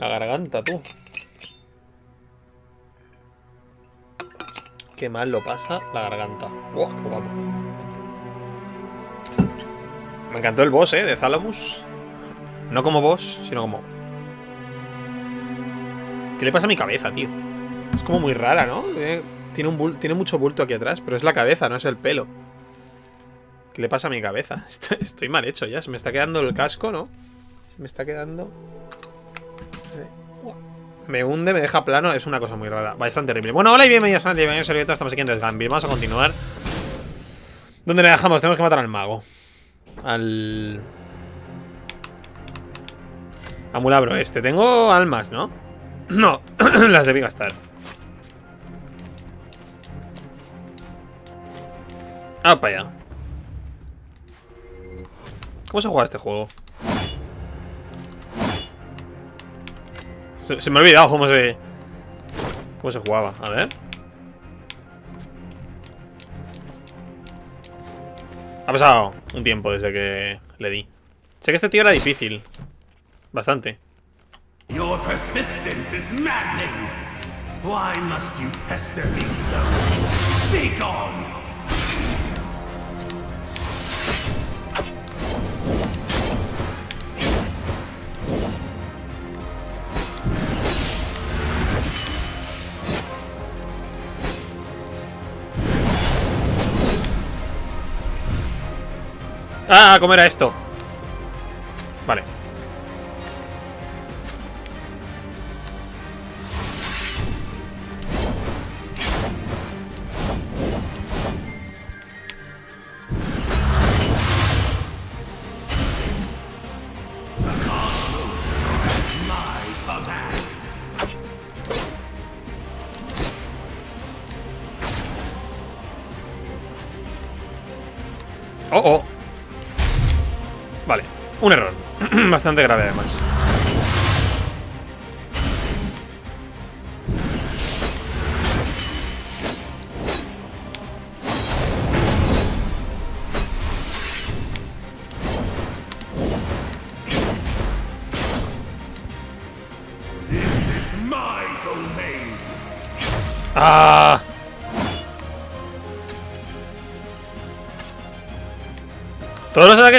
La garganta, tú. Qué mal lo pasa la garganta. ¡Wow! ¡Qué guapo! Me encantó el boss, ¿eh? De Zalamus. No como boss, sino como... ¿Qué le pasa a mi cabeza, tío? Es como muy rara, ¿no? Tiene, un tiene mucho bulto aquí atrás, pero es la cabeza, no es el pelo. ¿Qué le pasa a mi cabeza? Estoy mal hecho ya. Se me está quedando el casco, ¿no? Se me está quedando... Me hunde, me deja plano. Es una cosa muy rara. Bastante terrible. Bueno, hola y bienvenidos a bienvenidos a Estamos aquí en Desgambit. Vamos a continuar. ¿Dónde le dejamos? Tenemos que matar al mago. Al... Amulabro este. Tengo almas, ¿no? No, las debí gastar. Ah, para allá. ¿Cómo se juega este juego? Se, me ha olvidado cómo se... Cómo se jugaba. A ver. Ha pasado un tiempo desde que le di. Sé que este tío era difícil. Bastante. Your persistence is maddening. Why must you pester me so? Be gone. Ah, ¿cómo era esto? Vale. Bastante grave además.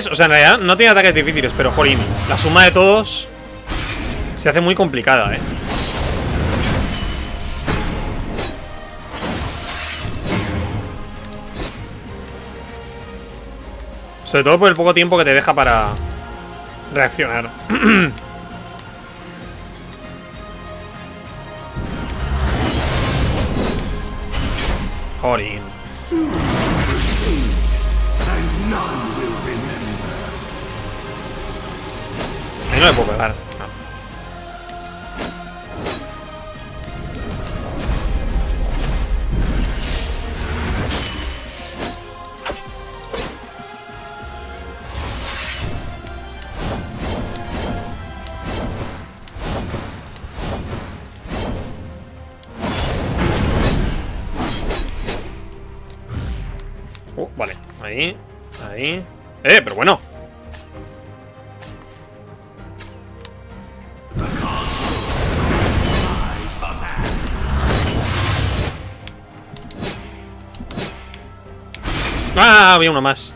O sea, en realidad no tiene ataques difíciles, pero jolín, la suma de todos se hace muy complicada, ¿eh? Sobre todo por el poco tiempo que te deja para reaccionar. más.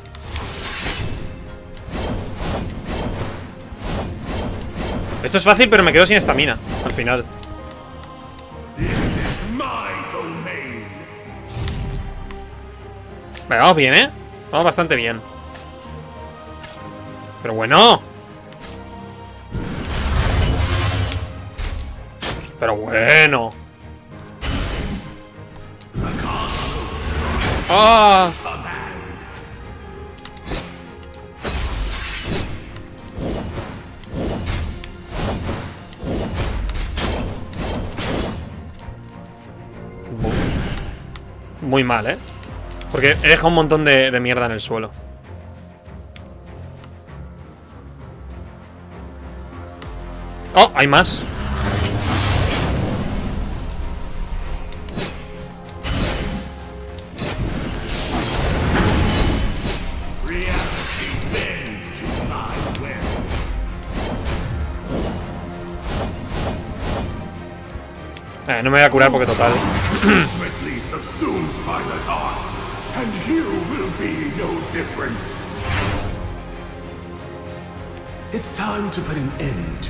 Esto es fácil, pero me quedo sin estamina al final. Vale, vamos bien, ¿eh? Vamos bastante bien. Pero bueno. Muy mal, ¿eh? Porque he dejado un montón de, mierda en el suelo. ¡Oh! Hay más. Eh, no me voy a curar porque total.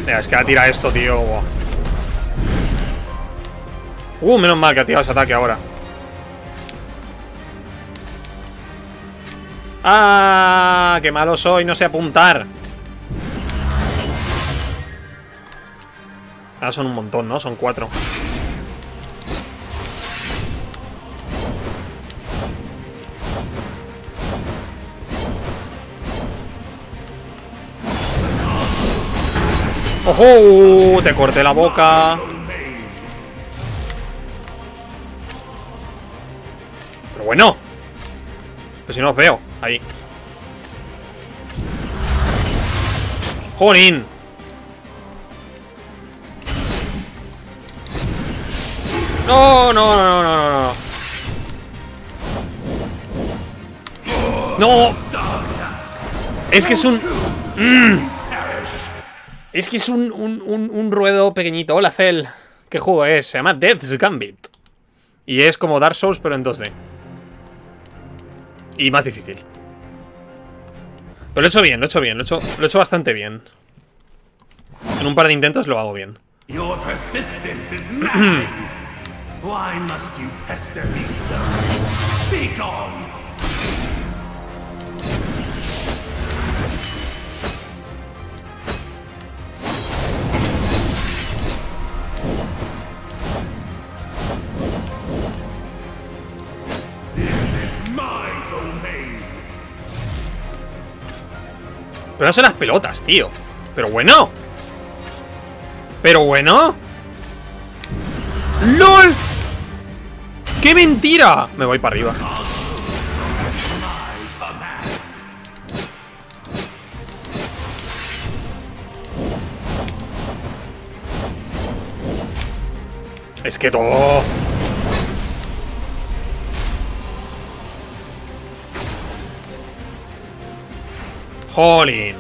Mira, es que ha tirado esto, tío. Uh, menos mal que ha tirado ese ataque ahora. ¡Ah! ¡Qué malo soy! No sé apuntar. Ah, son un montón, ¿no? Son cuatro. ¡Ojo! Te corté la boca. Pero bueno. Pero si no os veo. Ahí. ¡Jolín! No, no, no, no, no, no. No. Es que es un... Mm. Es que es un, un, un, ruedo pequeñito. Hola, Cell. ¿Qué juego es? Se llama Death's Gambit. Y es como Dark Souls, pero en 2D. Y más difícil. Pero lo he hecho bien, lo he hecho bien, lo he hecho, lo he hecho bastante bien. En un par de intentos lo hago bien. Why must you pester me so? Be gone! Pero no son las pelotas, tío. Pero bueno. Pero bueno. ¡LOL! ¡Qué mentira! Me voy para arriba. Es que todo... Jolín.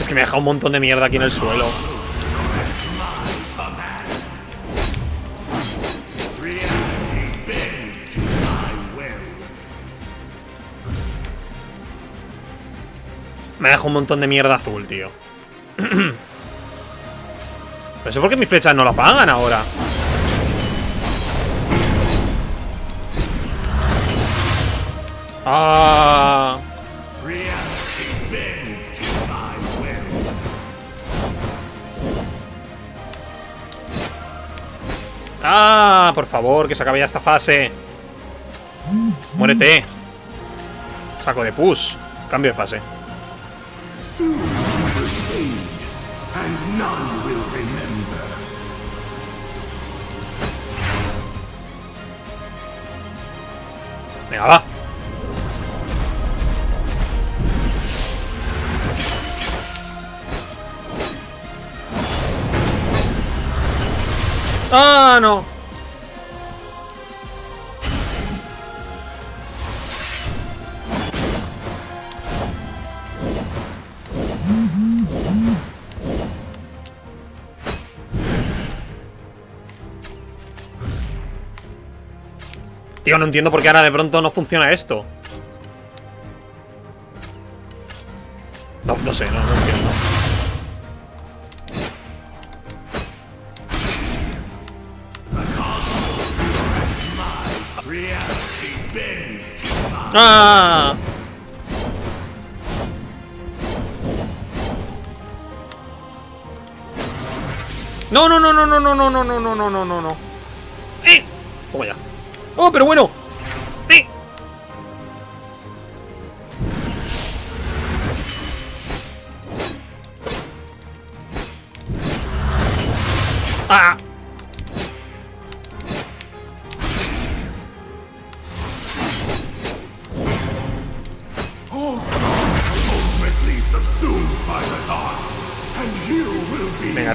Es que me ha dejado un montón de mierda aquí en el suelo. Me deja un montón de mierda azul, tío. Pero eso porque mis flechas no la pagan ahora. Ah. Ah, por favor, que se acabe ya esta fase. Muérete. Saco de push. Cambio de fase. Venga. ¡Ah, no! Tío, no entiendo por qué ahora de pronto no funciona esto. No, no sé, no, no. ¡Ah! No, no, no, no, no, no, no, no, no, no, no, no, no. ¡Eh! Toma. ¡Oh, pero bueno!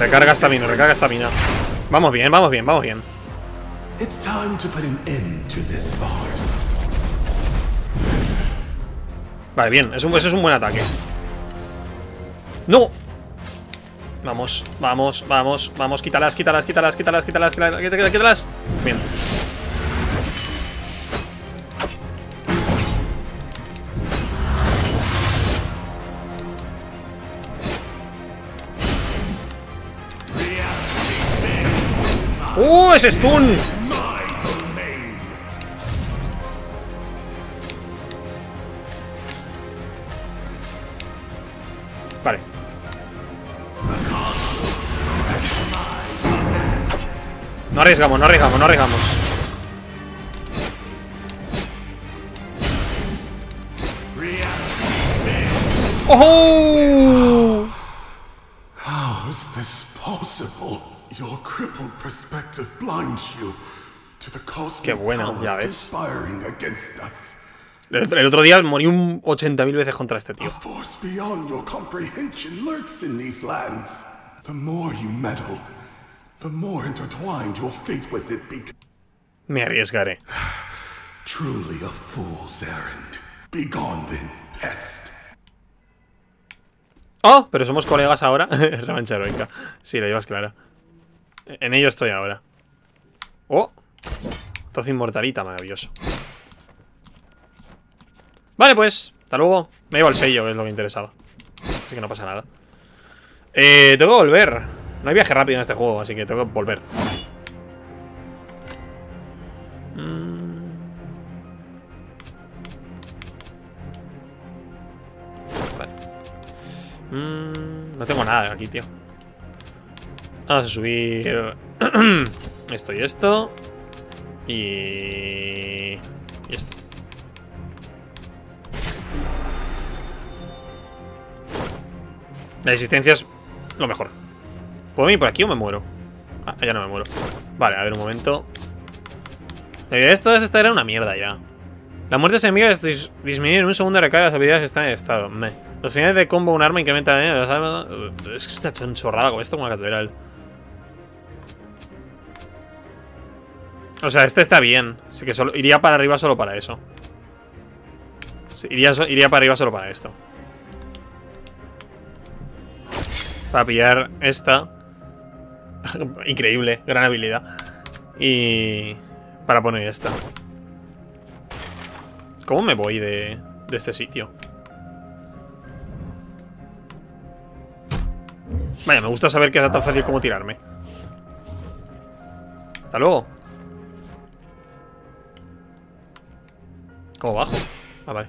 Recarga esta mina, recarga esta mina. Vamos bien, vamos bien, vamos bien. Vale, bien, es un, eso es un buen ataque. ¡No! Vamos, vamos, vamos, vamos. Quítalas, quítalas, quítalas, quítalas, quítalas, quítalas, quítalas, quítalas. Bien. ¡Ese stun! Vale. No arriesgamos, no arriesgamos, no arriesgamos. ¡Oh! How is this possible? Your crippled perspective blinds you to the cosmic Qué bueno, ya powers ves. conspiring against us. El, el otro día morí un 80.000 veces contra este tío. A force beyond your comprehension lurks in these lands. The more you meddle, the more intertwined your fate with it becomes. Me arriesgaré. Truly a fool's errand. Begone then, pest. ¡Oh! Pero somos colegas ahora. Revancha heroica. Sí, la llevas clara. En ello estoy ahora. ¡Oh! Tozo inmortalita, maravilloso. Vale, pues. Hasta luego. Me llevo el sello, que es lo que interesaba. Así que no pasa nada. Eh, tengo que volver. No hay viaje rápido en este juego, así que tengo que volver. Mm. Vale. Mm, no tengo nada aquí, tío. Vamos a subir esto y esto. Y... y esto. La existencia es lo mejor. ¿Puedo venir por aquí o me muero? Ah, ya no me muero. Vale, a ver un momento. Eh, Esto es esta era una mierda ya. La muerte enemiga es dis disminuir en un segundo de recarga las habilidades que están en estado. Me. Los finales de combo, un arma incrementa daño las armas. Es que está chonchorrada con esto como la catedral. O sea, este está bien. Así que solo, iría para arriba solo para eso. Iría, iría para arriba solo para esto. Para pillar esta. Increíble, gran habilidad. Y... Para poner esta. ¿Cómo me voy de, de este sitio? Vaya, me gusta saber que es tan fácil como tirarme. Hasta luego. ¿Cómo bajo? Ah, vale.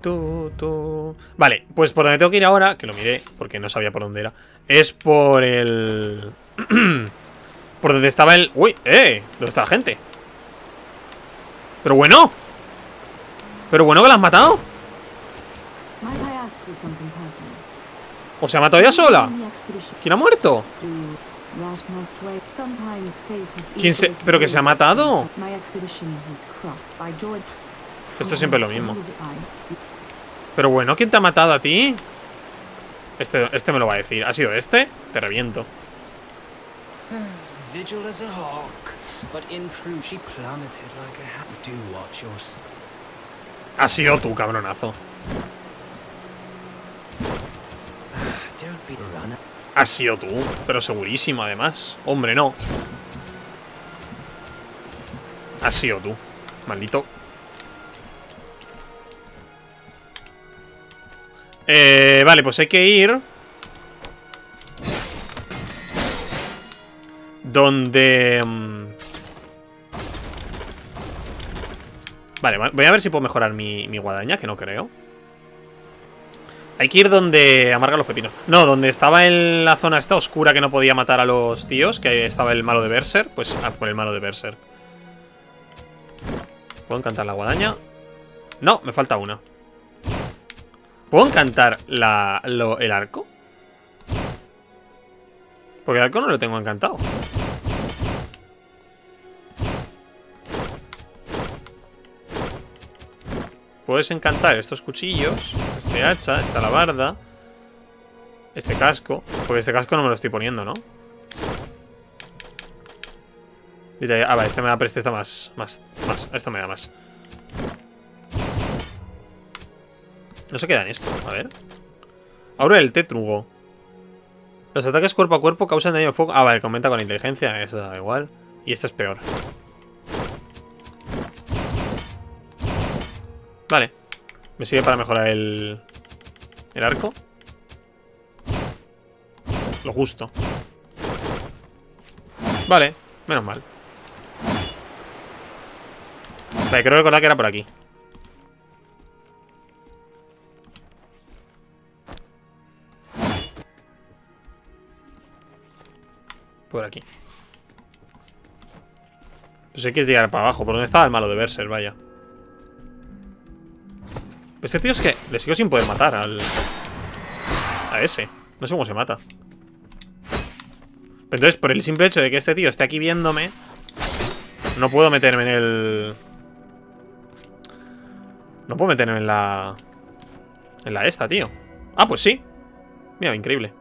Tú, tú. Vale, pues por donde tengo que ir ahora, que lo miré porque no sabía por dónde era, es por el. por donde estaba el. Uy, ¡eh! ¿Dónde está la gente? Pero bueno. Pero bueno que la has matado. ¿O se ha matado ella sola? ¿Quién ha muerto? ¿Quién se- pero que se ha matado? Esto es siempre lo mismo. Pero bueno, ¿quién te ha matado a ti? Este, este me lo va a decir. ¿Ha sido este? Te reviento. Ha sido tú, cabronazo. Don't be running. Ha sido tú, pero segurísimo además. Hombre, no. Ha sido tú, maldito. Eh, vale, pues hay que ir Donde... mm, Vale, va- voy a ver si puedo mejorar mi, mi guadaña, que no creo Hay que ir donde amarga los pepinos No, donde estaba en la zona esta oscura que no podía matar a los tíos Que estaba el malo de Berser Pues a por el malo de Berser ¿Puedo encantar la guadaña? No, me falta una ¿Puedo encantar el arco? Porque el arco no lo tengo encantado Puedes encantar estos cuchillos Este hacha, esta alabarda Este casco Porque este casco no me lo estoy poniendo, ¿no? Ah, vale, este me da presteza más Más, más, esto me da más No se queda en esto, a ver. Ahora el tétrugo. Los ataques cuerpo a cuerpo causan daño de fuego. Ah, vale, comenta con inteligencia, eso da igual. Y esto es peor. Vale. Me sirve para mejorar el... El arco. Lo justo. Vale, menos mal. Vale, creo recordar que era por aquí. Por aquí. Pues hay que llegar para abajo. ¿Por donde estaba el malo de Berser? Vaya. Este tío es que le sigo sin poder matar al... A ese. No sé cómo se mata. Pero entonces, por el simple hecho de que este tío esté aquí viéndome... No puedo meterme en el... No puedo meterme en la... En la esta, tío. Ah, pues sí. Mira, increíble.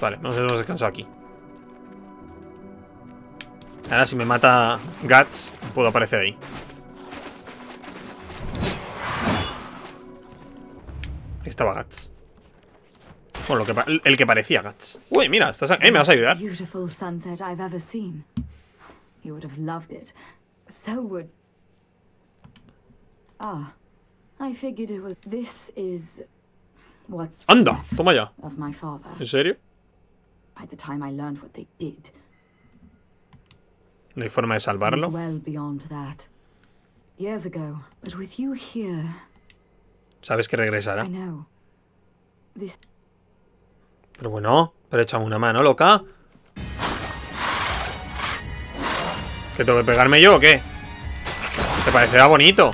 Vale, nos hemos descansado aquí. Ahora si me mata Guts, puedo aparecer ahí. Estaba Guts. Bueno, lo que el que parecía Guts. Uy, mira, estás eh, me vas a ayudar. Beautiful sunset I've ever seen. You would have loved it. So would. Ah, I figured it was. This is what's Anda, toma ya. of my father. ¿En serio? By the time I learned what they did, No hay forma de salvarlo. well beyond that. Years ago, but with you here, Sabes que regresará. Pero bueno, pero échame una mano, loca. ¿Que tengo que pegarme yo o qué? ¿Te parecerá bonito?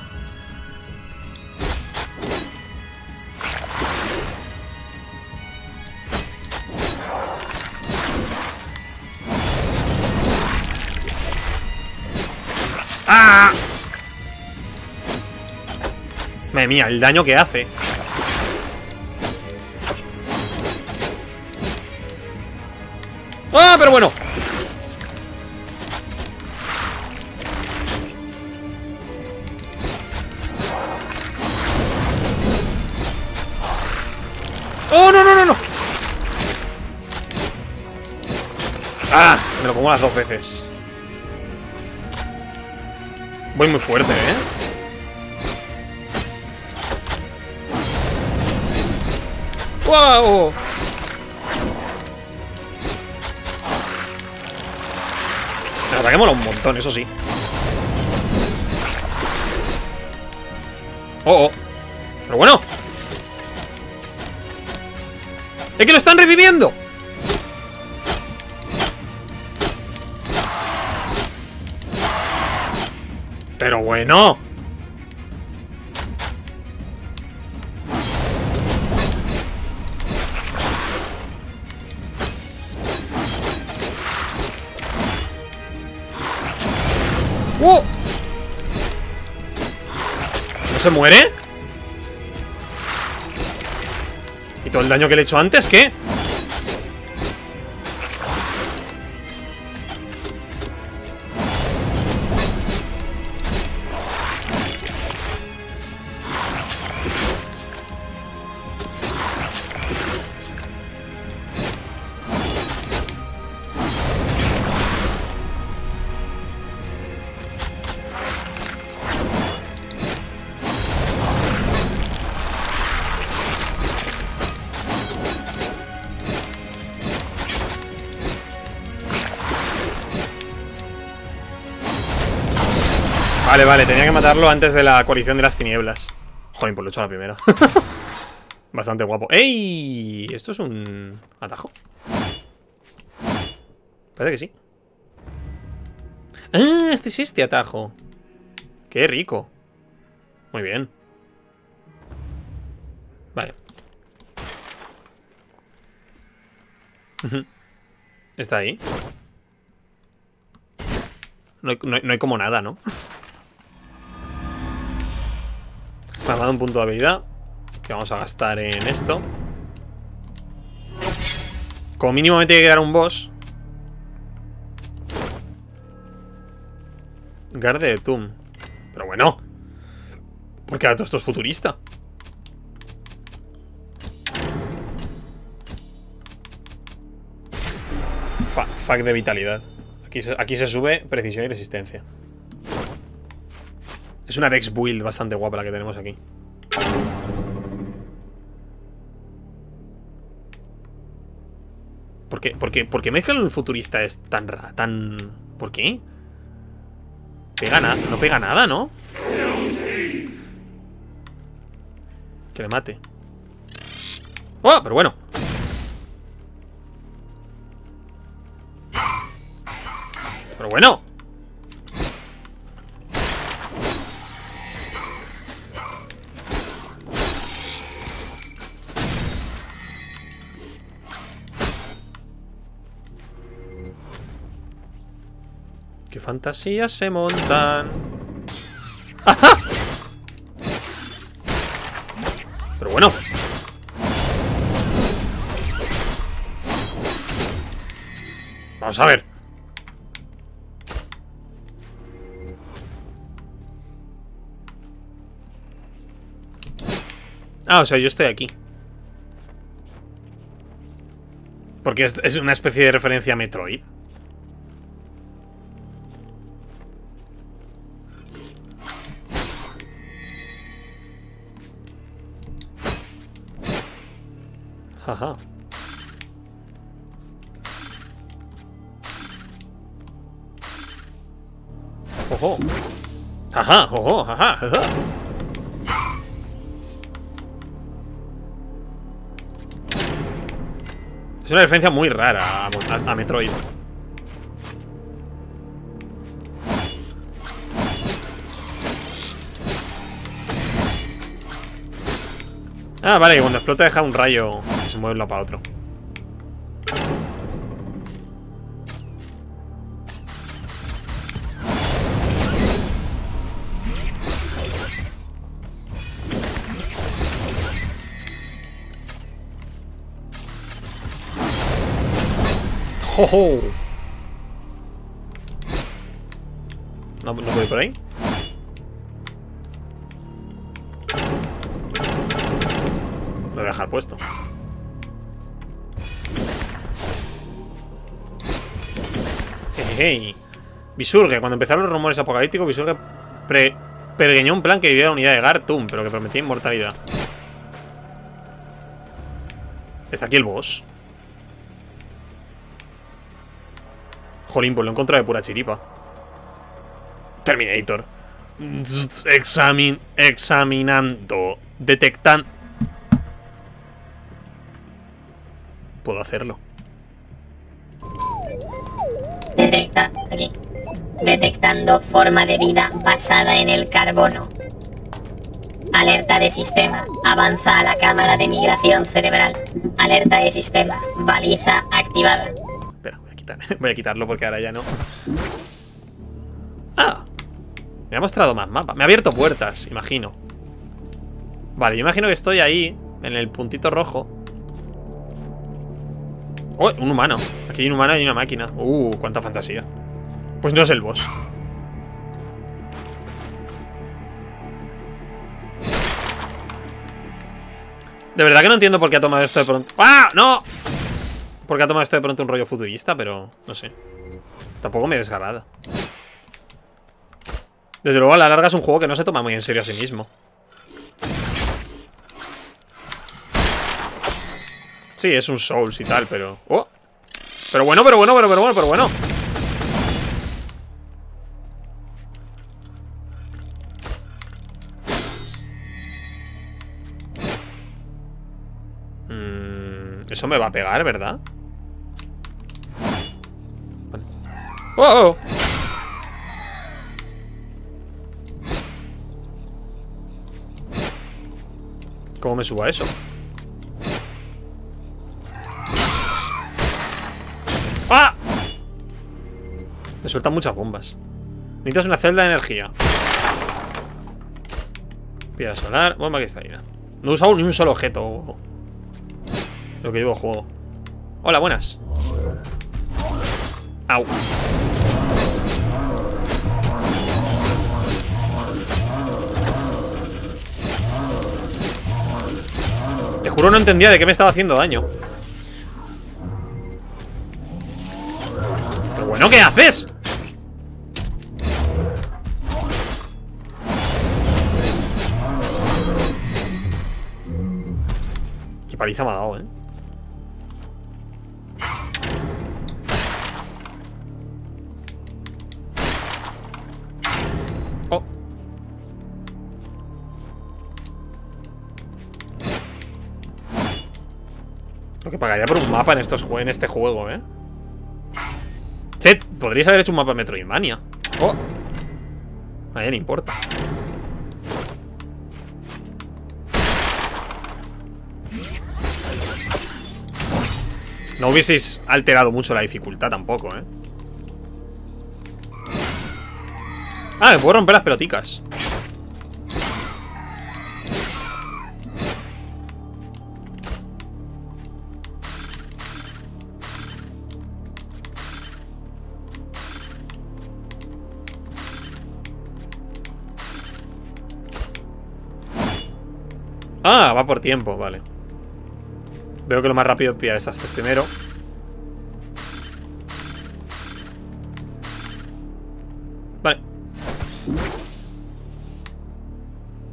Madre mía, el daño que hace. ¡Ah, pero bueno! ¡Oh, no, no, no, no! ¡Ah! Me lo pongo las dos veces. Voy muy fuerte, ¿eh? ¡Wow! La verdad que mola un montón, eso sí. Oh, oh. Pero bueno. ¡Es que lo están reviviendo! Pero bueno. Se muere? ¿Y todo el daño que le he hecho antes? ¿Qué? Vale, vale, tenía que matarlo antes de la coalición de las tinieblas. Joder, pues lo he hecho la primera. Bastante guapo. ¡Ey! ¿Esto es un atajo? Parece que sí. ¡Ah! Este es este atajo. ¡Qué rico! Muy bien. Vale. Está ahí. No no no hay como nada, ¿no? Me ha dado un punto de habilidad que vamos a gastar en esto. Como mínimo me tiene que dar un boss. Garde de Tomb. Pero bueno. Porque ahora todo esto es futurista. Fuck de vitalidad. Aquí aquí se sube precisión y resistencia. Es una Dex build bastante guapa la que tenemos aquí. ¿Por qué, por qué, mezclan futurista es tan ra, tan... ¿Por qué? Pega nada, no pega nada, ¿no? Que le mate. ¡Oh! Pero bueno. Pero bueno. Fantasías se montan? ¡Ajá! Pero bueno. Vamos a ver. Ah, o sea, yo estoy aquí. Porque es, una especie de referencia a Metroid. Jaja. Ojo. Jaja, ojo, jaja, jaja. Es una referencia muy rara a, a- a Metroid. Ah, vale, que cuando explota deja un rayo que se mueve de para otro. ¡Jojo! ¿No, ¿No puedo ir por ahí? Dejar puesto. Hey, Visurge, cuando empezaron los rumores apocalípticos, Visurge pre pergueñó un plan que vivía la unidad de Gartum, pero que prometía inmortalidad. Está aquí el boss. Jolín, pues lo encontrado de pura chiripa. Terminator. Examin examinando. Detectan. Puedo hacerlo. Detecta aquí. Detectando forma de vida basada en el carbono. Alerta de sistema. Avanza a la cámara de migración cerebral. Alerta de sistema. Baliza activada. Espera, voy a, quitar, voy a quitarlo porque ahora ya no. Ah. Me ha mostrado más mapas. Me ha abierto puertas, imagino. Vale, yo imagino que estoy ahí, en el puntito rojo. ¡Oh! Un humano. Aquí hay un humano y una máquina. Uh, cuánta fantasía. Pues no es el boss. De verdad que no entiendo por qué ha tomado esto de pronto. ¡Ah! ¡No! Por qué ha tomado esto de pronto un rollo futurista, pero no sé. Tampoco me desgarrada. Desde luego, a la larga es un juego que no se toma muy en serio a sí mismo. Sí, es un Souls y tal, pero... ¡Oh! Pero bueno, pero bueno, pero, bueno, pero bueno. Mm, eso me va a pegar, ¿verdad? Vale. ¡Oh! oh! ¿Cómo me subo a eso? Me sueltan muchas bombas. Necesitas una celda de energía. Piedra solar, bomba cristalina. No he usado ni un solo objeto. Lo que llevo juego. Hola, buenas. Au. Te juro no entendía de qué me estaba haciendo daño. ¿No qué haces? Paliza me ha dado, eh Oh Lo que pagaría por un mapa en, estos, en este juego, eh Chet, podríais haber hecho un mapa Metroidvania. Oh. A nadie le importa. No hubieseis alterado mucho la dificultad tampoco, ¿eh? Ah, me puedo romper las peloticas. Ah, va por tiempo, vale. Veo que lo más rápido es pillar estas tres primero. Vale.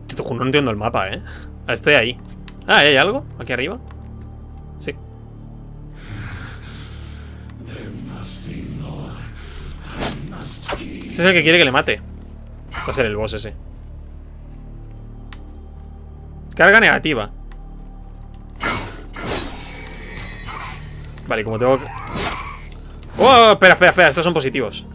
Te juro, no entiendo el mapa, ¿eh? Ah, Estoy ahí. Ah, ¿hay algo? ¿Aquí arriba? Sí. Este es el que quiere que le mate. Va a ser el boss ese. Carga negativa. Vale, como tengo. ¡Oh! Espera, espera, espera. Estos son positivos.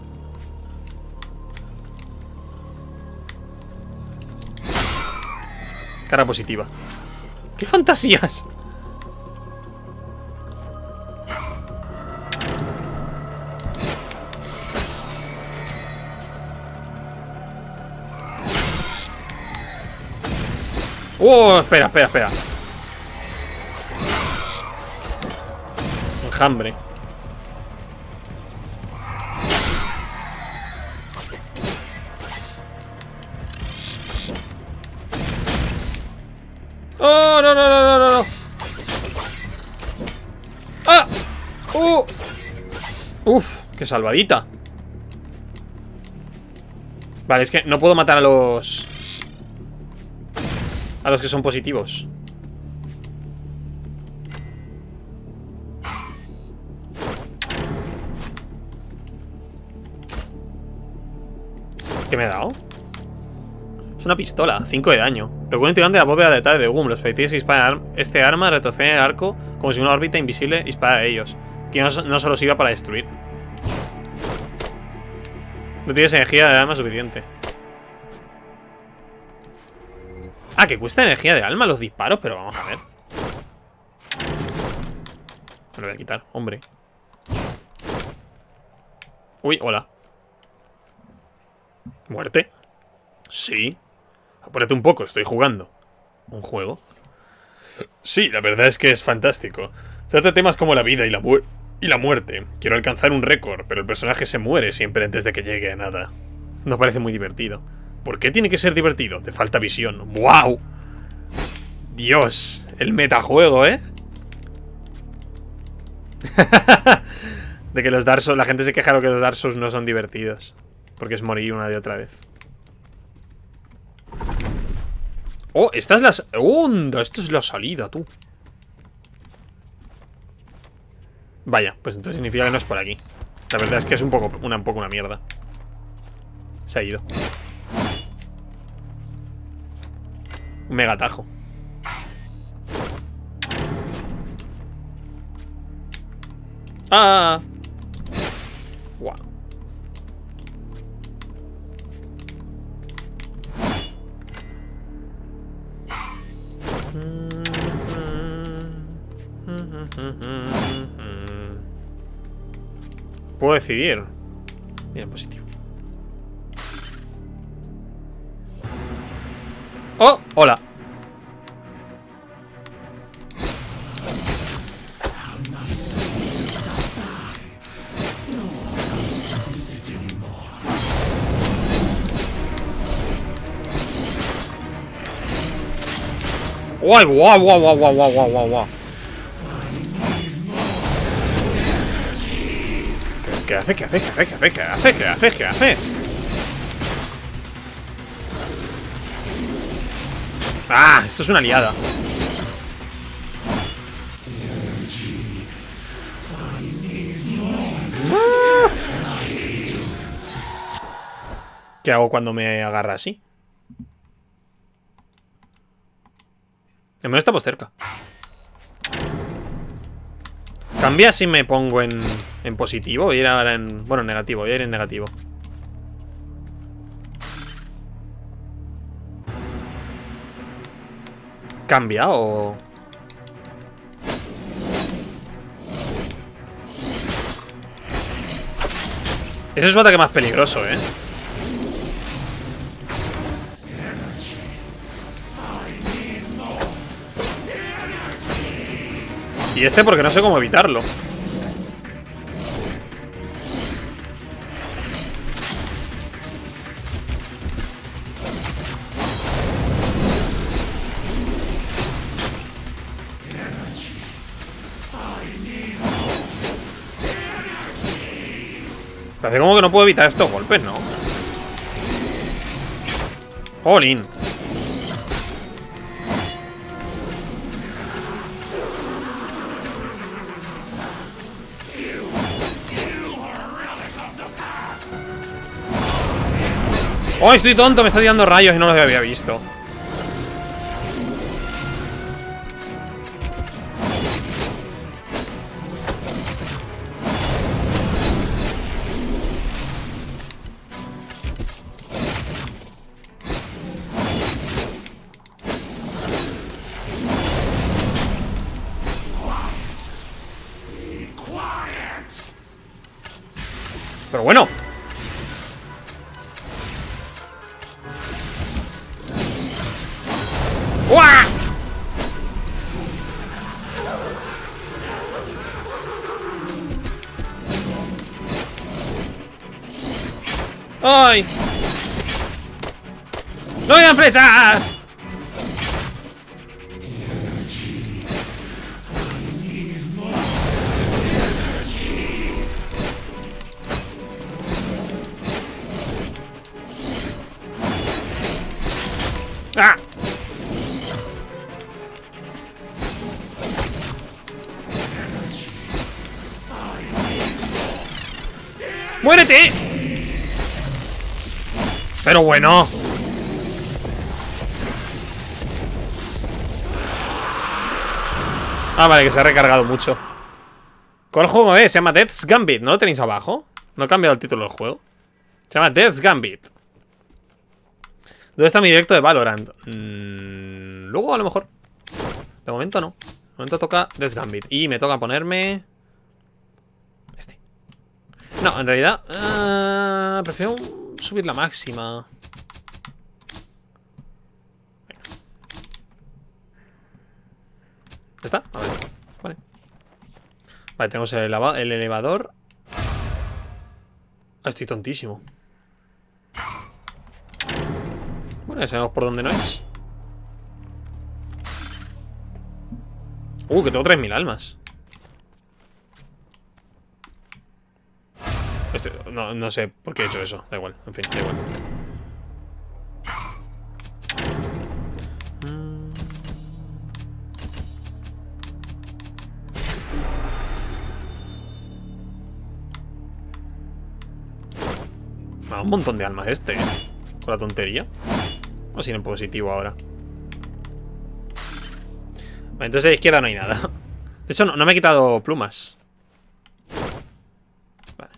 Cara positiva. ¡Qué fantasías! ¡Oh! Espera, espera, espera. Enjambre. ¡Oh, no, no, no, no, no! ¡Ah! ¡Uh! ¡Uf! ¡Qué salvadita! Vale, es que no puedo matar a los... A los que son positivos. ¿Qué me he dado? Es una pistola, 5 de daño. Recuerda integrante de la bóveda de detalle de Boom. Los proyectiles que disparan este arma retroceden el arco como si una órbita invisible dispara a ellos. Que no, no solo sirva para destruir. No tienes energía de arma suficiente. Ah, que cuesta energía de alma los disparos, pero vamos a ver. Me lo voy a quitar, hombre. Uy, hola. ¿Muerte? Sí. Apúrate un poco, estoy jugando. ¿Un juego? Sí, la verdad es que es fantástico. Trata temas como la vida y la, muerte. Quiero alcanzar un récord, pero el personaje se muere siempre antes de que llegue a nada. No parece muy divertido. ¿Por qué tiene que ser divertido? Te falta visión. ¡Wow! Dios, el metajuego, ¿eh? de que los Dark la gente se queja de que los Dark no son divertidos. Porque es morir una y otra vez. Oh, esta es la... ¡Onda! Esto es la salida, tú. Vaya, pues entonces significa que no es por aquí. La verdad es que es un poco una, un poco una mierda. Se ha ido. Un mega atajo. ¡Ah! Puedo decidir. Bien, positivo. ¡Oh! ¡Hola! ¡Guau, guau, guau, guau, guau, guau, guau, guau! ¿Qué hace? ¿Qué hace? ¿Qué hace? ¿Qué hace? ¿Qué hace? ¿Qué hace? ¿Qué hace? ¡Ah! Esto es una liada. ¿Qué hago cuando me agarra así? Al menos estamos cerca. Cambia si me pongo en, en positivo. Voy a ir ahora en. Bueno, en negativo. Voy a ir en negativo. ¿Cambia o.? Ese es su ataque más peligroso, ¿eh? Y este porque no sé cómo evitarlo. Parece como que no puedo evitar estos golpes, ¿no? Jolín. ¡Oh, estoy tonto! Me está tirando rayos y no los había visto. Flechas! ¡Ah! ¡Muérete! Pero bueno. Ah, vale, que se ha recargado mucho. ¿Cuál juego es? Se llama Death's Gambit. ¿No lo tenéis abajo? No he cambiado el título del juego. Se llama Death's Gambit. ¿Dónde está mi directo de Valorant? Mm, luego a lo mejor. De momento no. De momento toca Death's Gambit. Y me toca ponerme... Este. No, en realidad... ah, prefiero subir la máxima. Venga. ¿Ya está? Vale. Vale, tenemos el elevador. Ah, estoy tontísimo. Bueno, ya sabemos por dónde no es. Uh, que tengo 3.000 almas. Este- no, no sé por qué he hecho eso. Da igual, en fin, da igual. Un montón de almas este, ¿eh? Con la tontería. Vamos a ir en positivo ahora. Vale, entonces a la izquierda no hay nada. De hecho, no, no me he quitado plumas. Vale.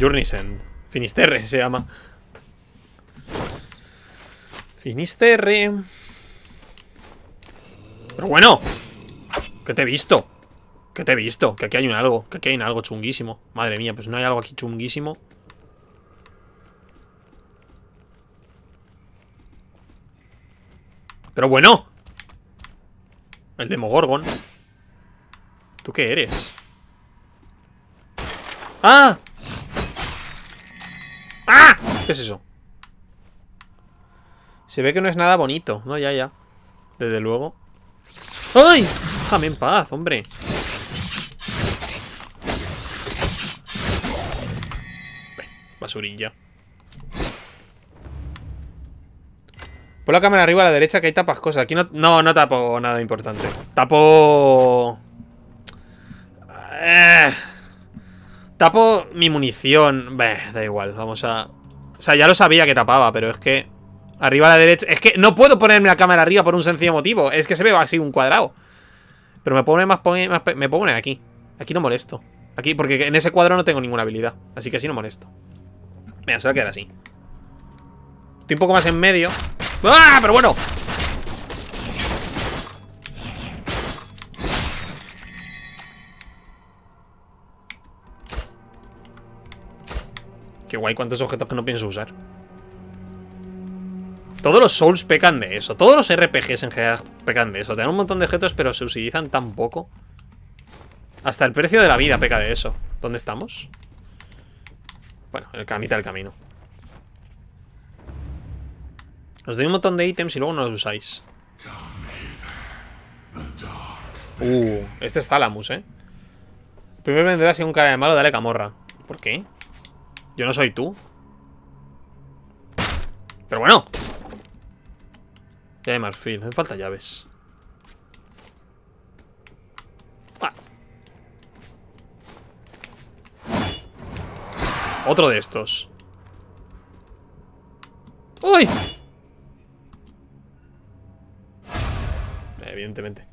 Journey's End. Finisterre se llama. Finisterre. Pero bueno. Que te he visto. Que te he visto. Que aquí hay un algo. Que aquí hay un algo chunguísimo. Madre mía, pues no hay algo aquí chunguísimo. Pero bueno. El Demogorgon. ¿Tú qué eres? ¡Ah! ¡Ah! ¿Qué es eso? Se ve que no es nada bonito. No, ya, ya. Desde luego. ¡Ay! Déjame en paz, hombre. Basurilla. Pon la cámara arriba a la derecha que hay tapas cosas. Aquí no, no, no tapo nada importante. Tapo... Eh, tapo mi munición. Bah, da igual, vamos a... O sea, ya lo sabía que tapaba, pero es que... Arriba a la derecha... Es que no puedo ponerme la cámara arriba por un sencillo motivo. Es que se ve así un cuadrado. Pero me pone más. Me pone aquí. Aquí no molesto. Aquí, porque en ese cuadro no tengo ninguna habilidad. Así que así no molesto. Mira, se va a quedar así. Estoy un poco más en medio. ¡Ah! Pero bueno. Qué guay, cuántos objetos que no pienso usar. Todos los Souls pecan de eso. Todos los RPGs en general pecan de eso. Te dan un montón de objetos, pero se utilizan tan poco. Hasta el precio de la vida peca de eso. ¿Dónde estamos? Bueno, en el mitad del camino. Os doy un montón de ítems y luego no los usáis. Uh, este es Thalamus, ¿eh? Primero vendrá si un cara de malo, dale camorra. ¿Por qué? Yo no soy tú. Pero bueno. Ya de marfil, hacen falta llaves. Ah. Otro de estos. ¡Uy! Evidentemente.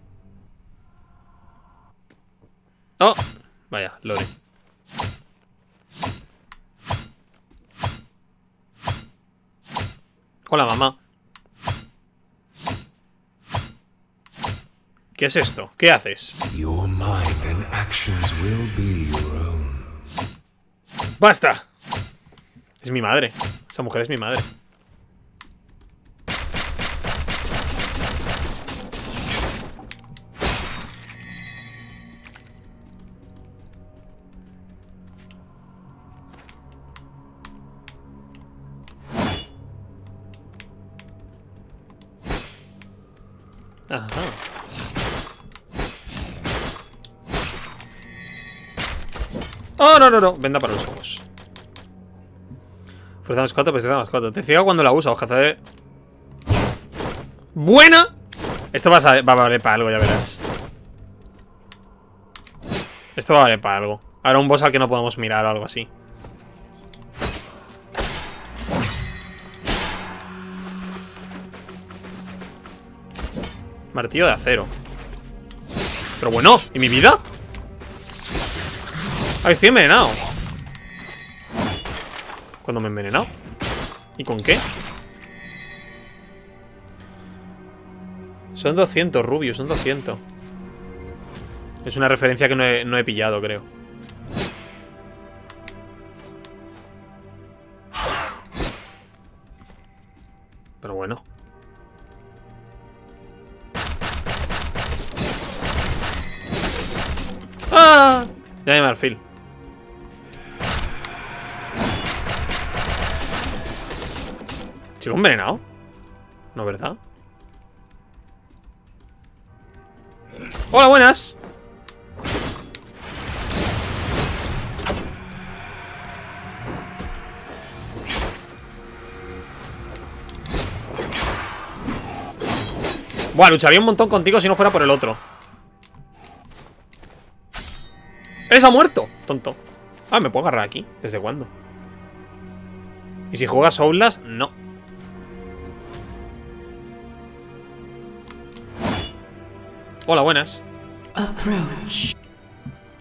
¡Oh! Vaya, Lore. Hola, mamá. ¿Qué es esto? ¿Qué haces? ¡Basta! Es mi madre. Esa mujer es mi madre. más 4, peseta más 4. Te ciega cuando la usa, hoja ¡Buena! Esto va a, va valer para algo, ya verás. Esto va a valer para algo. Ahora un boss al que no podemos mirar o algo así. Martillo de acero. Pero bueno, ¿y mi vida? Ah, estoy envenenado. ¿Cuándo me he envenenado? ¿Y con qué? Son 200, Rubio, son 200. Es una referencia que no he, no he pillado, creo. Pero bueno. ¡Ah! Ya hay marfil. ¿Sigo envenenado? No, ¿verdad? Hola, buenas. Buah, lucharía un montón contigo si no fuera por el otro. ¡Ese ha muerto! Tonto. Ah, ¿me puedo agarrar aquí? ¿Desde cuándo? ¿Y si juegas Outlast? No. Hola, buenas. Approach.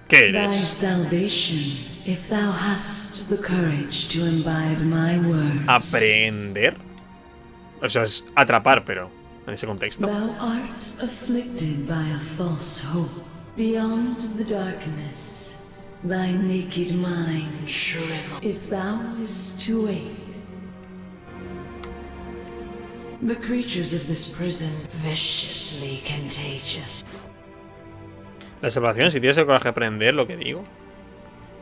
¿Qué eres? salvation, if thou hast the courage to imbibe my words. ¿Aprender? O sea, es atrapar, pero en ese contexto. Thou art afflicted by a false hope. Beyond the darkness, thy naked mind shrivel. If thou is to wake, the creatures of this prison viciously contagious. La salvación, si tienes el coraje de aprender lo que digo.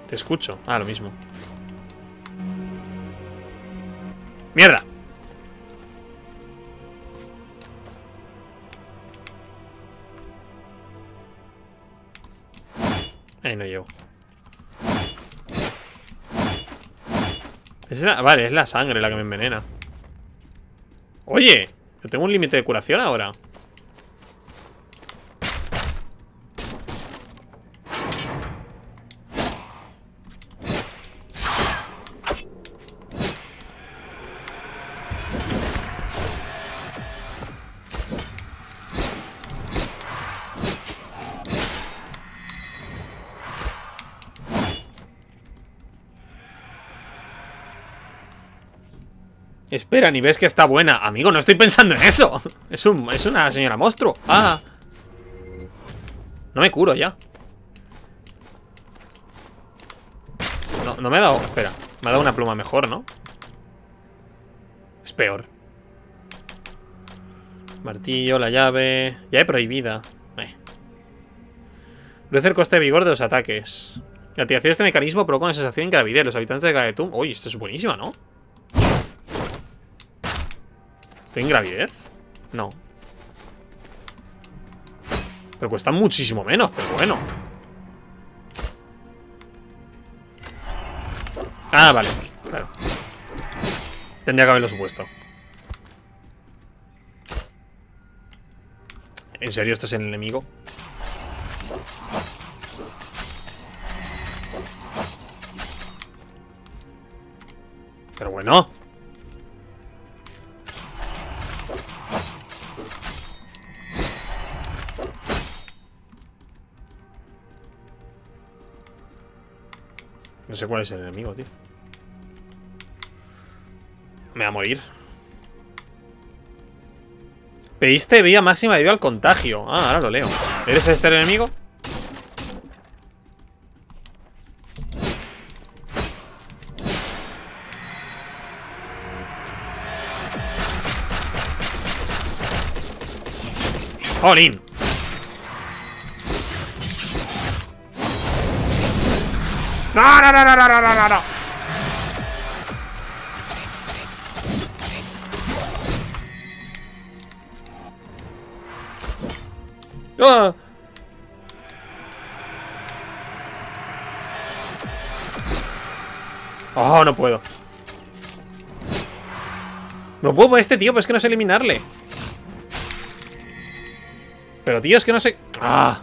Te escucho. Ah, lo mismo. ¡Mierda! Ahí no llego. Es la- vale, es la sangre la que me envenena. Oye, yo tengo un límite de curación ahora. Espera, ni ves que está buena. Amigo, no estoy pensando en eso. Es, un, es una señora monstruo. Ah. No me curo ya. No, me ha dado... Espera. Me ha dado una pluma mejor, ¿no? Es peor. Martillo, la llave... Llave prohibida. Eh. Reduce el coste de vigor de los ataques. La activación de este mecanismo provoca una sensación de ingravidez. Los habitantes de Gaetum... Uy, esto es buenísima, ¿no? ¿Estoy en? No. Pero cuesta muchísimo menos, pero bueno. Ah, vale. Claro. Tendría que haberlo supuesto. ¿En serio esto es el enemigo? Pero bueno. No sé cuál es el enemigo, tío. Me va a morir. Pediste vía máxima debido al contagio. Ah, ahora lo leo. ¿Eres este el enemigo? ¡Jolín! ¡No, no, no, no, no, no, no, no! ¡Ah! Oh, no puedo. No puedo este tío, pero es que no sé eliminarle. Pero tío, es que no sé... ¡Ah!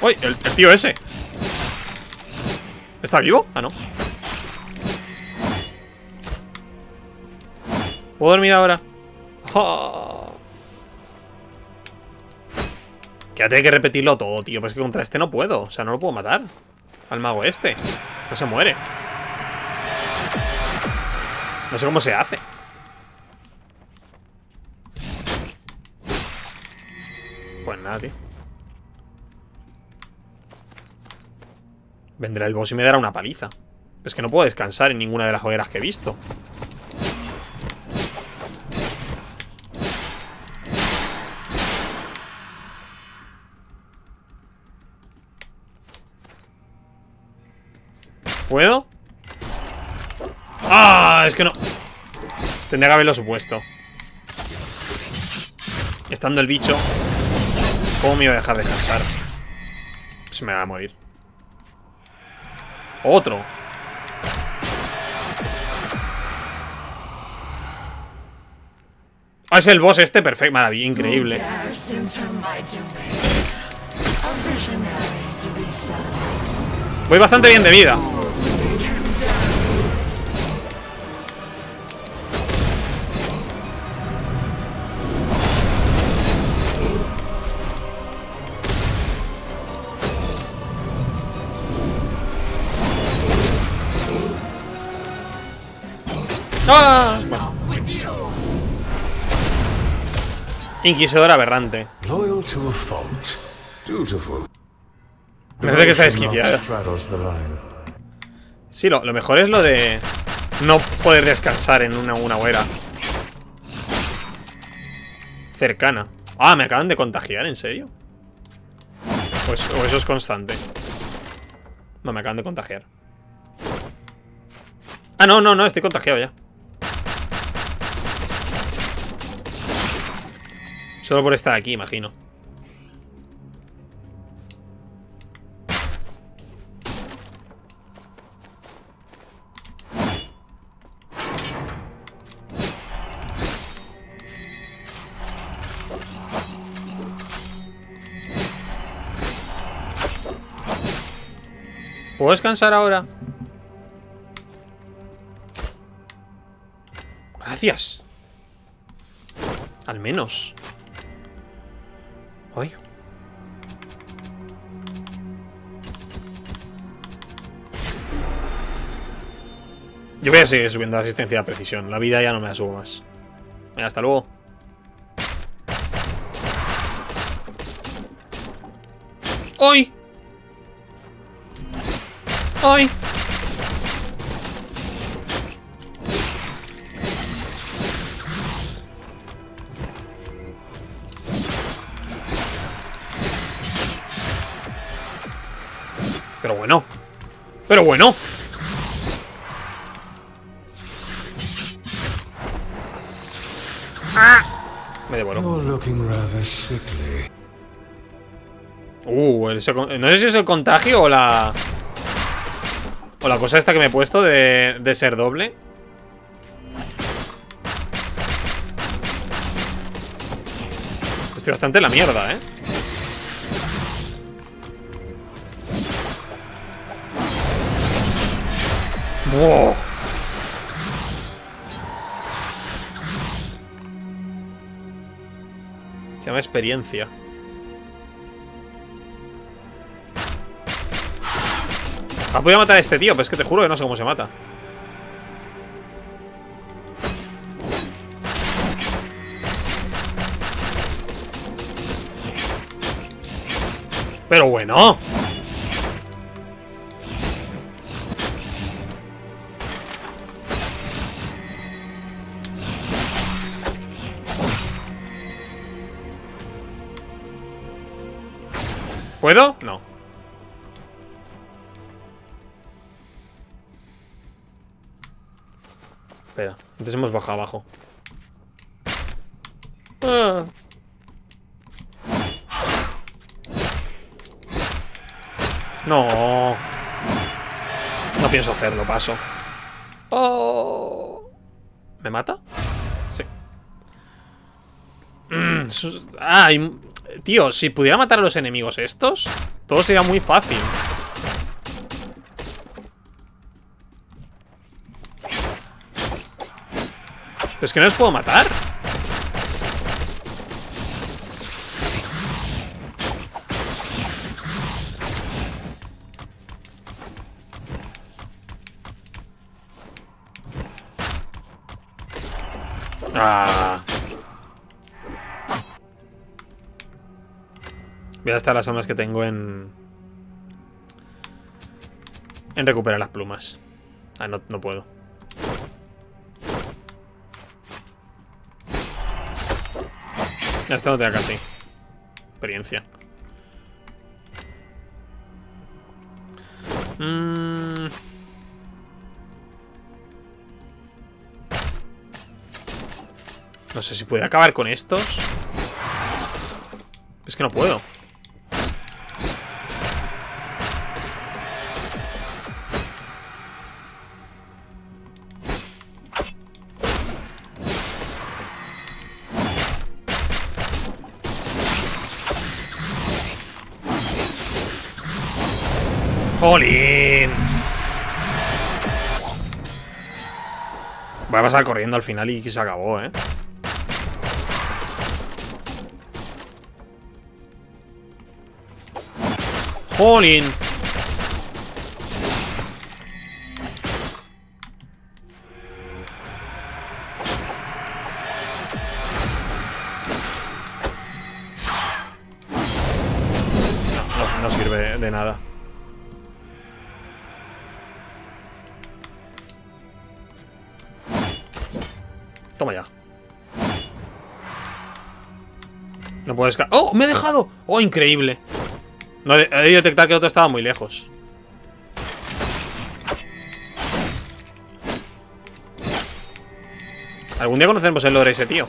¡Uy! El, tío ese. ¿Está vivo? Ah, no. ¿Puedo dormir ahora? Oh. Quédate hay que repetirlo todo, tío. Pero es que contra este no puedo. O sea, no lo puedo matar. Al mago este. No se muere. No sé cómo se hace. Pues nada, tío. Vendrá el boss y me dará una paliza. Es que no puedo descansar en ninguna de las hogueras que he visto. ¿Puedo? ¡Ah! Es que no... Tendría que haberlo supuesto. Estando el bicho... ¿Cómo me iba a dejar descansar? Se me va a morir. Otro. Ah, es el boss este, perfecto, maravilla, increíble. Voy bastante bien de vida. Inquisidor aberrante. Parece que está desquiciada. Sí, lo, lo mejor es lo de no poder descansar en una, una hoguera. Cercana. Ah, me acaban de contagiar, ¿en serio? Pues, o eso es constante. No, me acaban de contagiar. Ah, no, no, no, estoy contagiado ya. Solo por estar aquí, imagino. ¿Puedo descansar ahora? Gracias. Al menos. Ay. Yo voy a seguir subiendo la asistencia de precisión. La vida ya no me la subo más. Venga, hasta luego. ¡Ay! ¡Ay! Pero bueno. ¡Ah! Me devoró. Uh, no sé si es el contagio o la... O la cosa esta que me he puesto de, de ser doble. Estoy bastante en la mierda, ¿eh? Se llama experiencia. Ha podido matar a este tío, pero es que te juro que no sé cómo se mata. Pero bueno. ¿Puedo? No. Espera, antes hemos bajado abajo. Ah. No. No pienso hacerlo, paso. Oh. ¿Me mata? Sí. Mm, ah, y- tío, si pudiera matar a los enemigos estos, todo sería muy fácil. Es que no los puedo matar. Voy a gastar las armas que tengo en... En recuperar las plumas. Ah, no, no puedo. Esto no tengo casi. Experiencia. Mm. No sé si puede acabar con estos. Es que no puedo. ¡Jolín! Voy a pasar corriendo al final y se acabó, ¿eh? ¡Jolín! ¡Oh, increíble! He, debido detectar que otro estaba muy lejos. Algún día conoceremos el lore ese tío.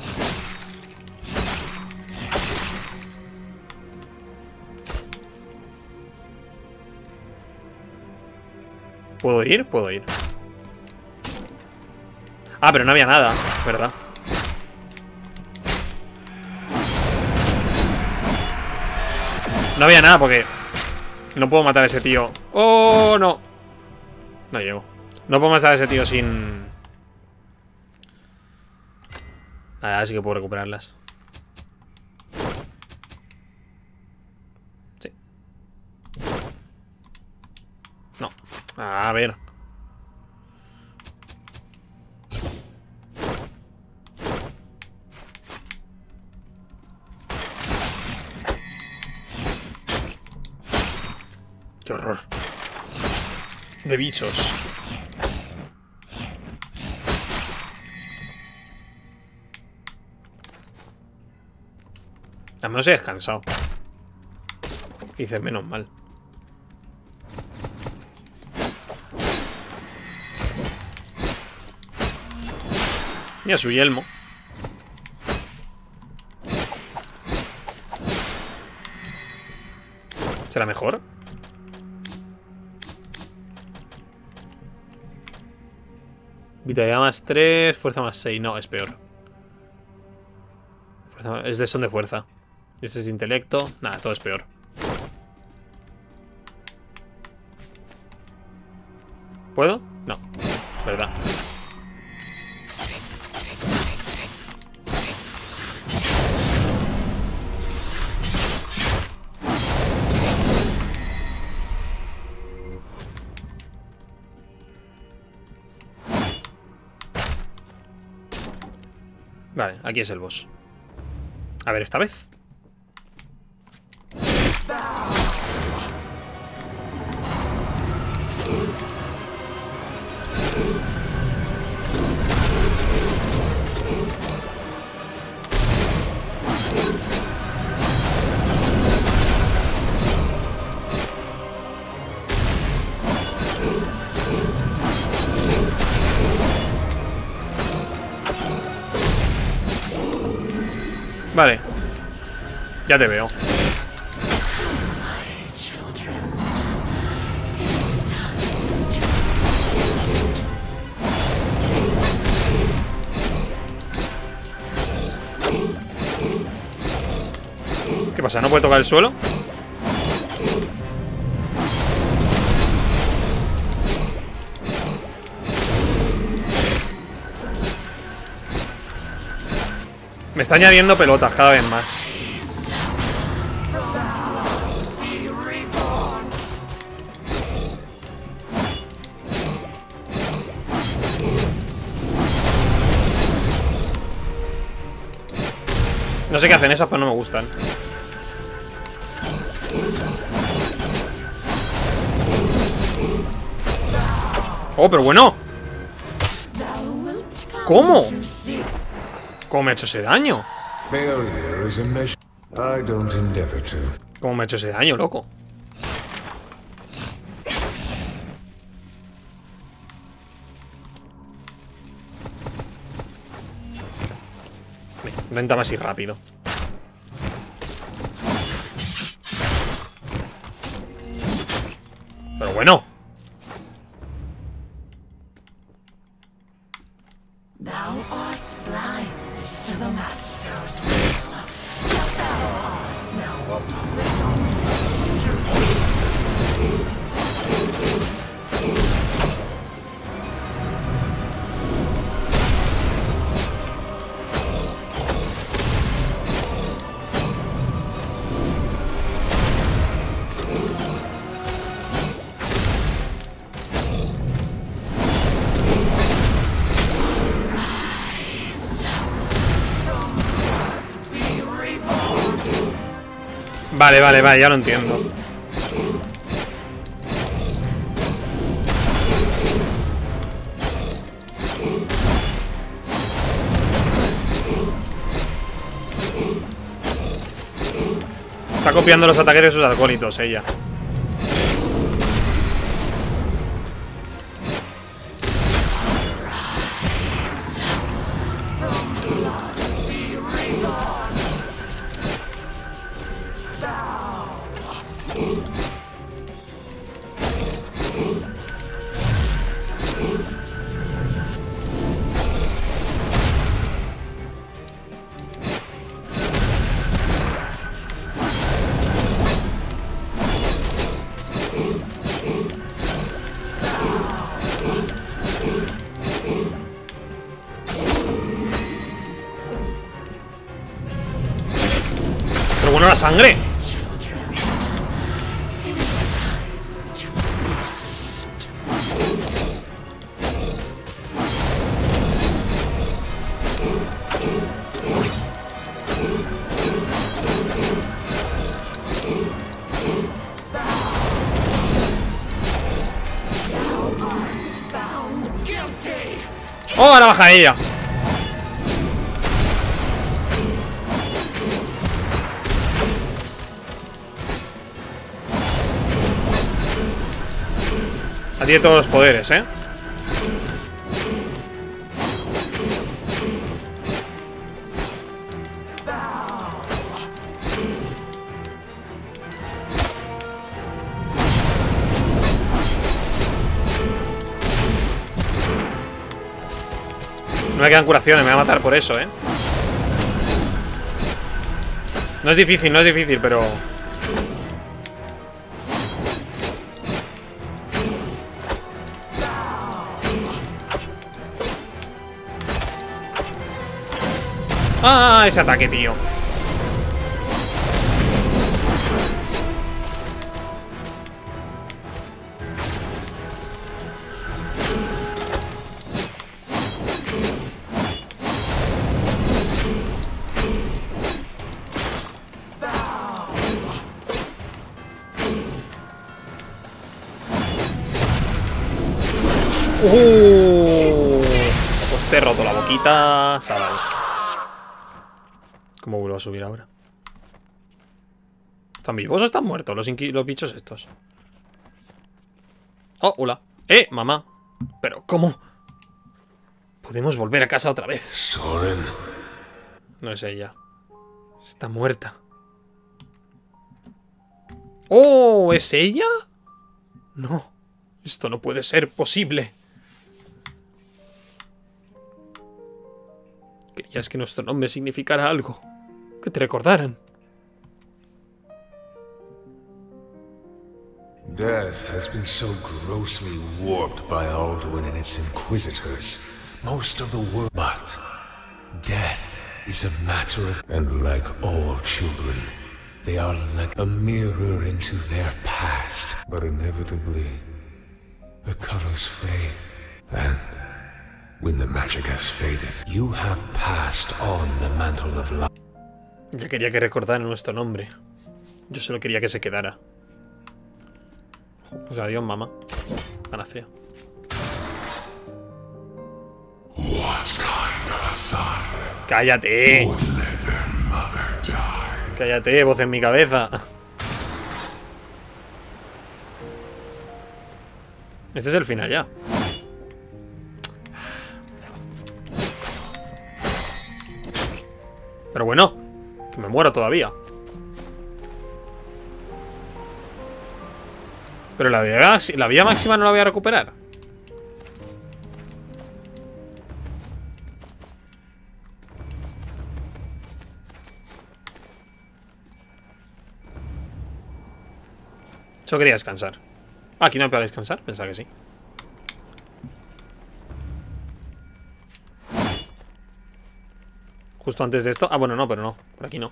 ¿Puedo ir? Puedo ir. Ah, pero no había nada, ¿verdad? No había nada porque no puedo matar a ese tío. ¡Oh, no! No llego. No puedo matar a ese tío sin... Vale, así que puedo recuperarlas. Sí. No. A ver. Qué horror. De bichos. Al menos he descansado. Dice, menos mal. Mira su yelmo. ¿Será mejor? Vitalidad más 3, fuerza más 6. No, es peor. Fuerza- es de son de fuerza. Este es intelecto. Nada, todo es peor. ¿Puedo? No. Aquí es el boss. A ver, esta vez. Ya te veo. ¿Qué pasa? ¿No puede tocar el suelo? Me está añadiendo pelotas cada vez más. No sé qué hacen esas, pero no me gustan. Oh, pero bueno. ¿Cómo? ¿Cómo me ha hecho ese daño? ¿Cómo me ha hecho ese daño, loco? Venga, Renta más y rápido. Pero bueno. Vale, vale, vale, ya lo entiendo. Está copiando los ataques de sus alcohólitos, ella. Sangre! ¡Oh, ahora baja ella! Tiene todos los poderes, ¿eh? No me quedan curaciones, me va a matar por eso, ¿eh? No es difícil, no es difícil, pero... Ese ataque, tío. ¡Uh! Te he roto la boquita, chaval. ¿Cómo vuelvo a subir ahora? ¿Están vivos o están muertos los, los bichos estos? Oh, hola. ¡Eh, mamá! ¿Pero cómo? Podemos volver a casa otra vez. Soren. No es ella. Está muerta. ¡Oh! ¿Es ella? No. Esto no puede ser posible. Querías que nuestro nombre significara algo. Que te recordaran. Death has been so grossly warped by Alduin and its inquisitors. Most of the world. But death is a matter of. And like all children, they are like a mirror into their past. But inevitably, the colors fade. And when the magic has faded, you have passed on the mantle of light. Ya quería que recordaran nuestro nombre. Yo solo quería que se quedara. Pues adiós, mamá. Panacea. ¡Cállate! ¡Cállate, voz en mi cabeza! Este es el final ya. Pero bueno, que me muero todavía. Pero la vida, la vida máxima no la voy a recuperar. Solo quería descansar. Ah, aquí no hay para descansar, pensaba que sí. Justo antes de esto. Ah, bueno, no, pero no. Por aquí no.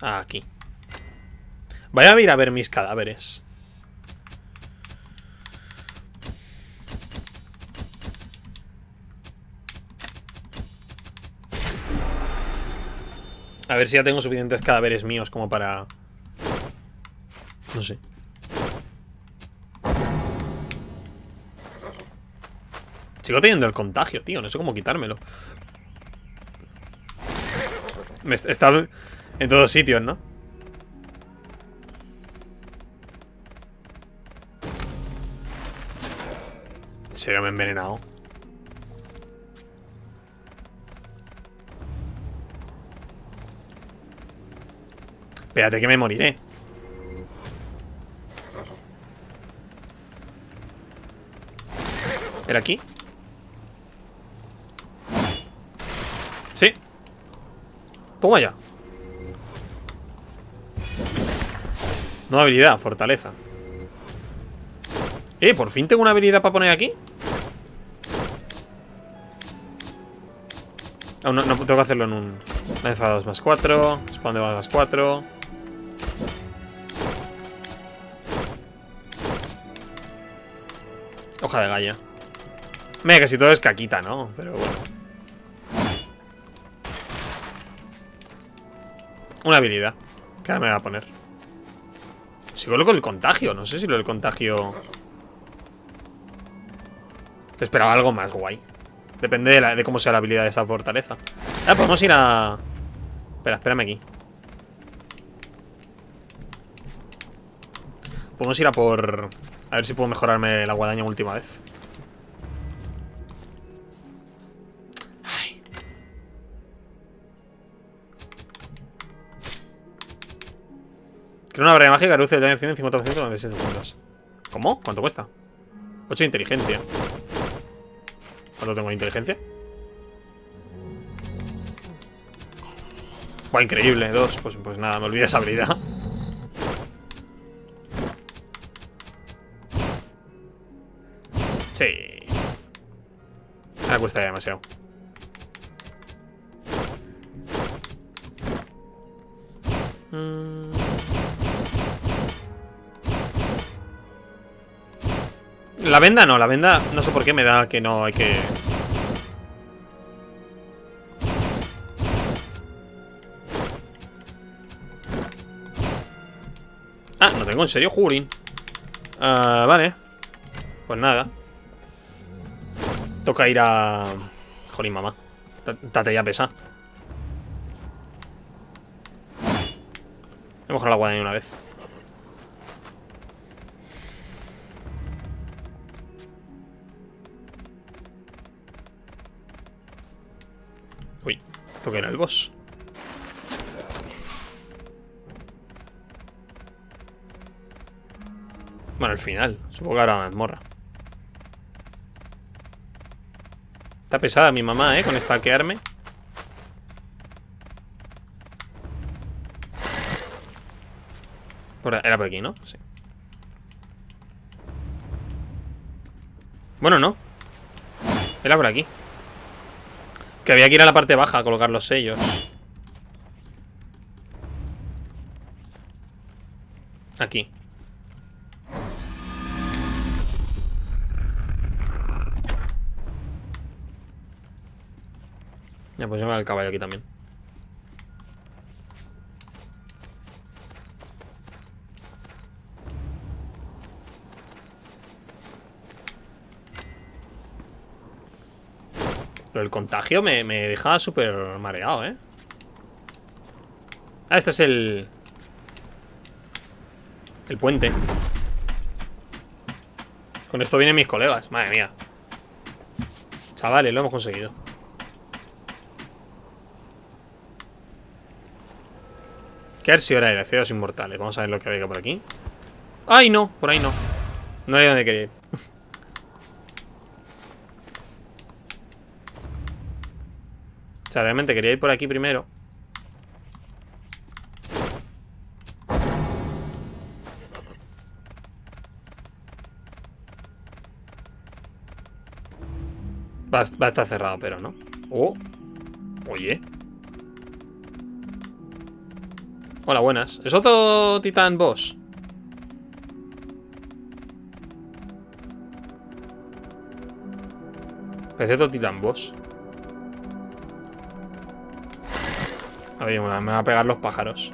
Ah, aquí. Voy a ir a ver mis cadáveres. A ver si ya tengo suficientes cadáveres míos como para... No sé. Sigo teniendo el contagio, tío. No sé cómo quitármelo. Me está en todos sitios, ¿no? ¿En serio me he envenenado? Espérate que me moriré. ¿Era aquí? Sí. Toma ya. No habilidad, fortaleza. Eh, por fin tengo una habilidad para poner aquí. No, no, tengo que hacerlo en un... Lanza 2 más 4. Spawn de más 4. Hoja de galla. Mira, casi todo es caquita, ¿no? Pero bueno. Una habilidad. Que ahora me va a poner. Sigo lo con el contagio. No sé si lo del contagio... Te esperaba algo más guay. Depende de, de cómo sea la habilidad de esa fortaleza. Ah, podemos ir a... Espera, espérame aquí. Podemos ir a por... A ver si puedo mejorarme la guadaña última vez. Creo una barrera mágica que reduce el daño de 50% durante 6 segundos. ¿Cómo? ¿Cuánto cuesta? 8 de inteligencia. ¿Cuánto tengo de inteligencia? Buah, increíble, dos. Pues, pues nada, me olvidé esa habilidad. Sí. Ahora cuesta ya demasiado. Mm. La venda no, la venda no sé por qué me da que no hay que... Ah, no tengo en serio Jurin. Ah, vale. Pues nada. Toca ir a... Jolín, mamá. Ta- Tate ya pesa. He mejorado la guadaña una vez. Toca ir al boss. Bueno, al final. Supongo que ahora mazmorra. Está pesada mi mamá, ¿eh? Con stalkearme. Por, era por aquí, ¿no? Sí. Bueno, no. Era por aquí. Que había que ir a la parte baja a colocar los sellos. Aquí. Ya, pues lleva el caballo aquí también. Pero el contagio me, me deja súper mareado, ¿eh? Ah, este es el... El puente. Con esto vienen mis colegas. Madre mía. Chavales, lo hemos conseguido. ¿Qué Arsiora era? Ciudades inmortales. Vamos a ver lo que había por aquí. ¡Ay, no! Por ahí no. No era donde quería ir. Realmente quería ir por aquí primero. Va, va a estar cerrado, pero no. Oh. Oye. Hola, buenas. ¿Es otro titán boss? Parece otro titán boss. Me van a pegar los pájaros.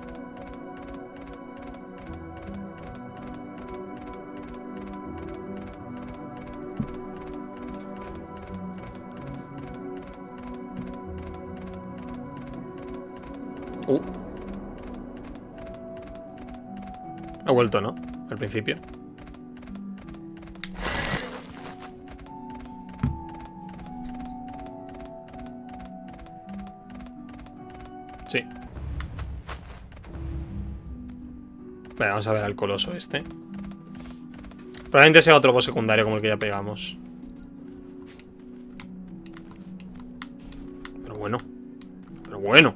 Uh. Ha vuelto, ¿no? Al principio. Vale, vamos a ver al coloso este. Probablemente sea otro boss secundario como el que ya pegamos. Pero bueno. Pero bueno.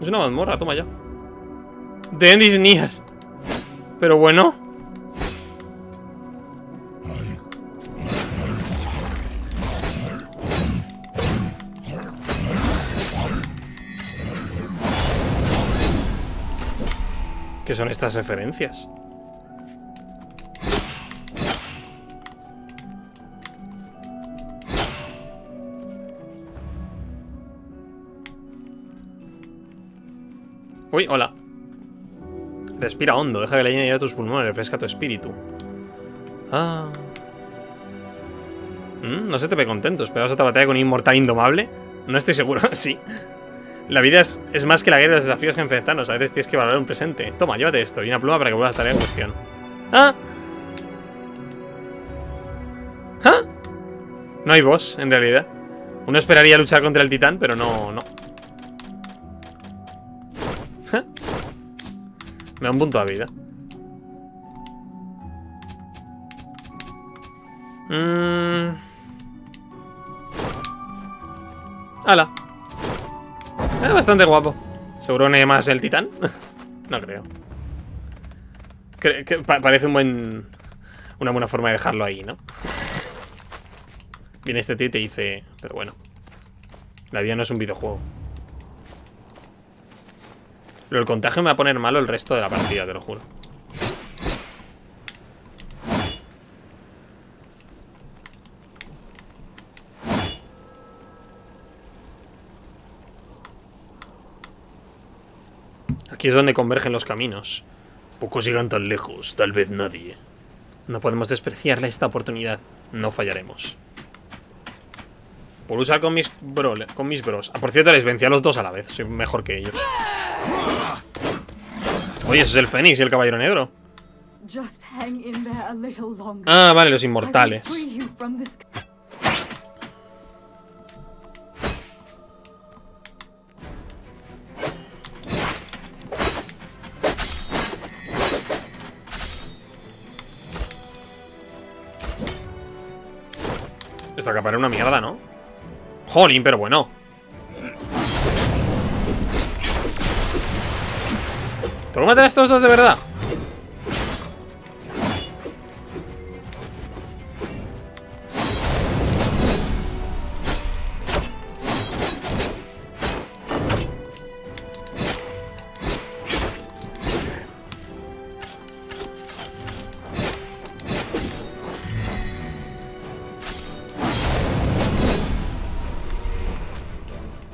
Es una mazmorra, toma ya. The end is near. Pero bueno. ¿Qué son estas referencias? Uy, hola. Respira hondo, deja que le llene a tus pulmones, refresca tu espíritu. Ah. Mm, no se te ve contento. ¿Esperabas otra batalla con un inmortal indomable? No estoy seguro, sí. La vida es, es, más que la guerra y los desafíos que enfrentarnos. A veces tienes que valorar un presente. Toma, llévate esto y una pluma para que vuelvas a estar en cuestión. ¡Ah! ¿Ah? No hay boss, en realidad. Uno esperaría luchar contra el titán, pero no, no. Me da un punto de vida. Mmm... ¡Hala! Es bastante guapo. ¿Seguro no hay más el titán? no creo. parece. Una buena forma de dejarlo ahí, ¿no? Viene este tío y te dice... Pero bueno. La vida no es un videojuego. Pero el contagio me va a poner malo el resto de la partida, te lo juro. Aquí es donde convergen los caminos. Pocos llegan tan lejos, tal vez nadie. No podemos despreciarle esta oportunidad. No fallaremos. Por usar con mis, bro, con mis bros. Ah, por cierto, les vencí a los dos a la vez. Soy mejor que ellos. Oye, ese es el Fénix y el Caballero Negro. Ah, vale, los inmortales. Esta capa era una mierda, ¿no? Jolín, pero bueno. ¿Tengo matar a estos dos de verdad?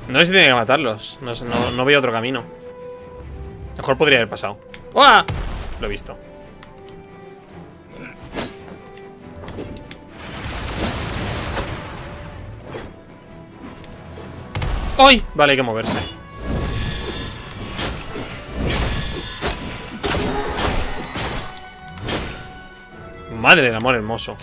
No sé si tiene que matarlos. No, no, no veo otro camino. Mejor podría haber pasado. ¡Uah! Lo he visto. ¡Ay! Vale, hay que moverse. Madre del amor hermoso.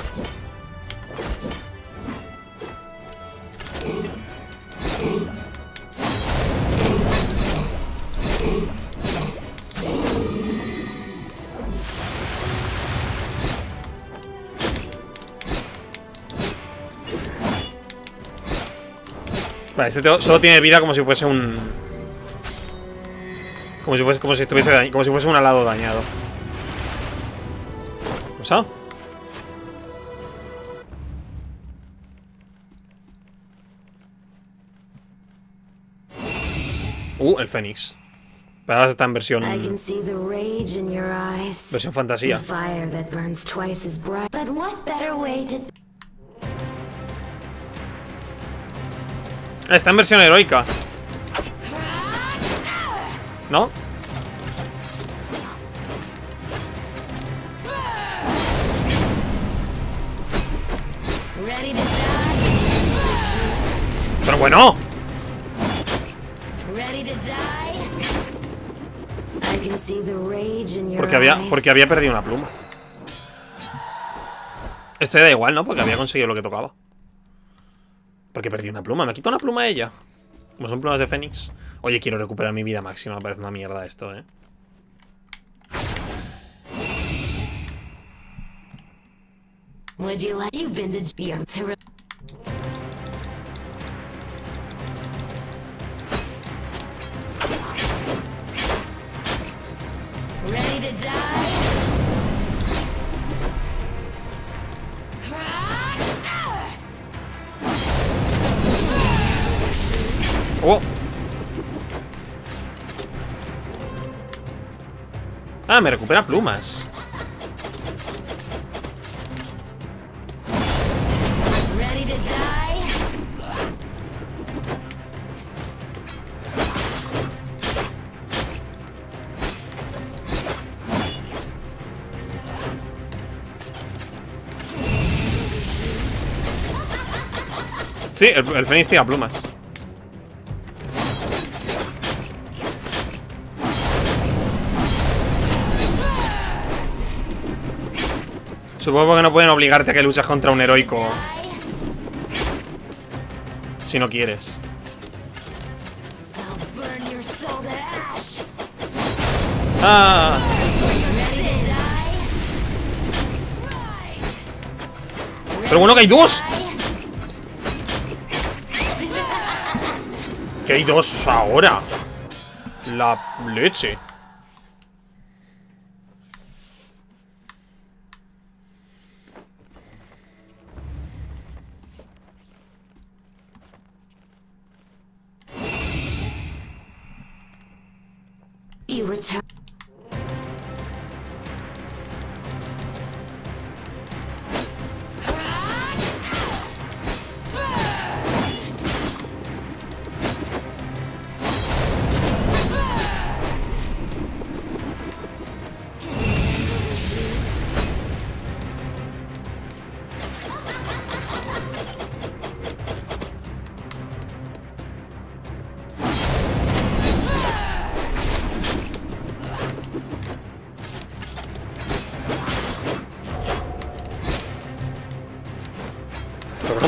Vale, este solo tiene vida como si fuese un... Como si fuese, como si estuviese como si fuese un alado dañado. ¿Qué pasa? Uh, el Fénix. Pero ahora está en versión... Versión fantasía. Está en versión heroica. ¿No? Pero bueno. Porque había, porque había perdido una pluma. Esto da igual, ¿no? Porque había conseguido lo que tocaba. Porque perdí una pluma. ¿Me quito una pluma ella? Como son plumas de Fénix. Oye, quiero recuperar mi vida máxima. Parece una mierda esto, ¿eh? Ah, me recupera plumas. Sí, el, el Fénix tira plumas. Supongo que no pueden obligarte a que luches contra un heroico si no quieres. Ah, pero bueno que hay dos. Que hay dos ahora. La leche.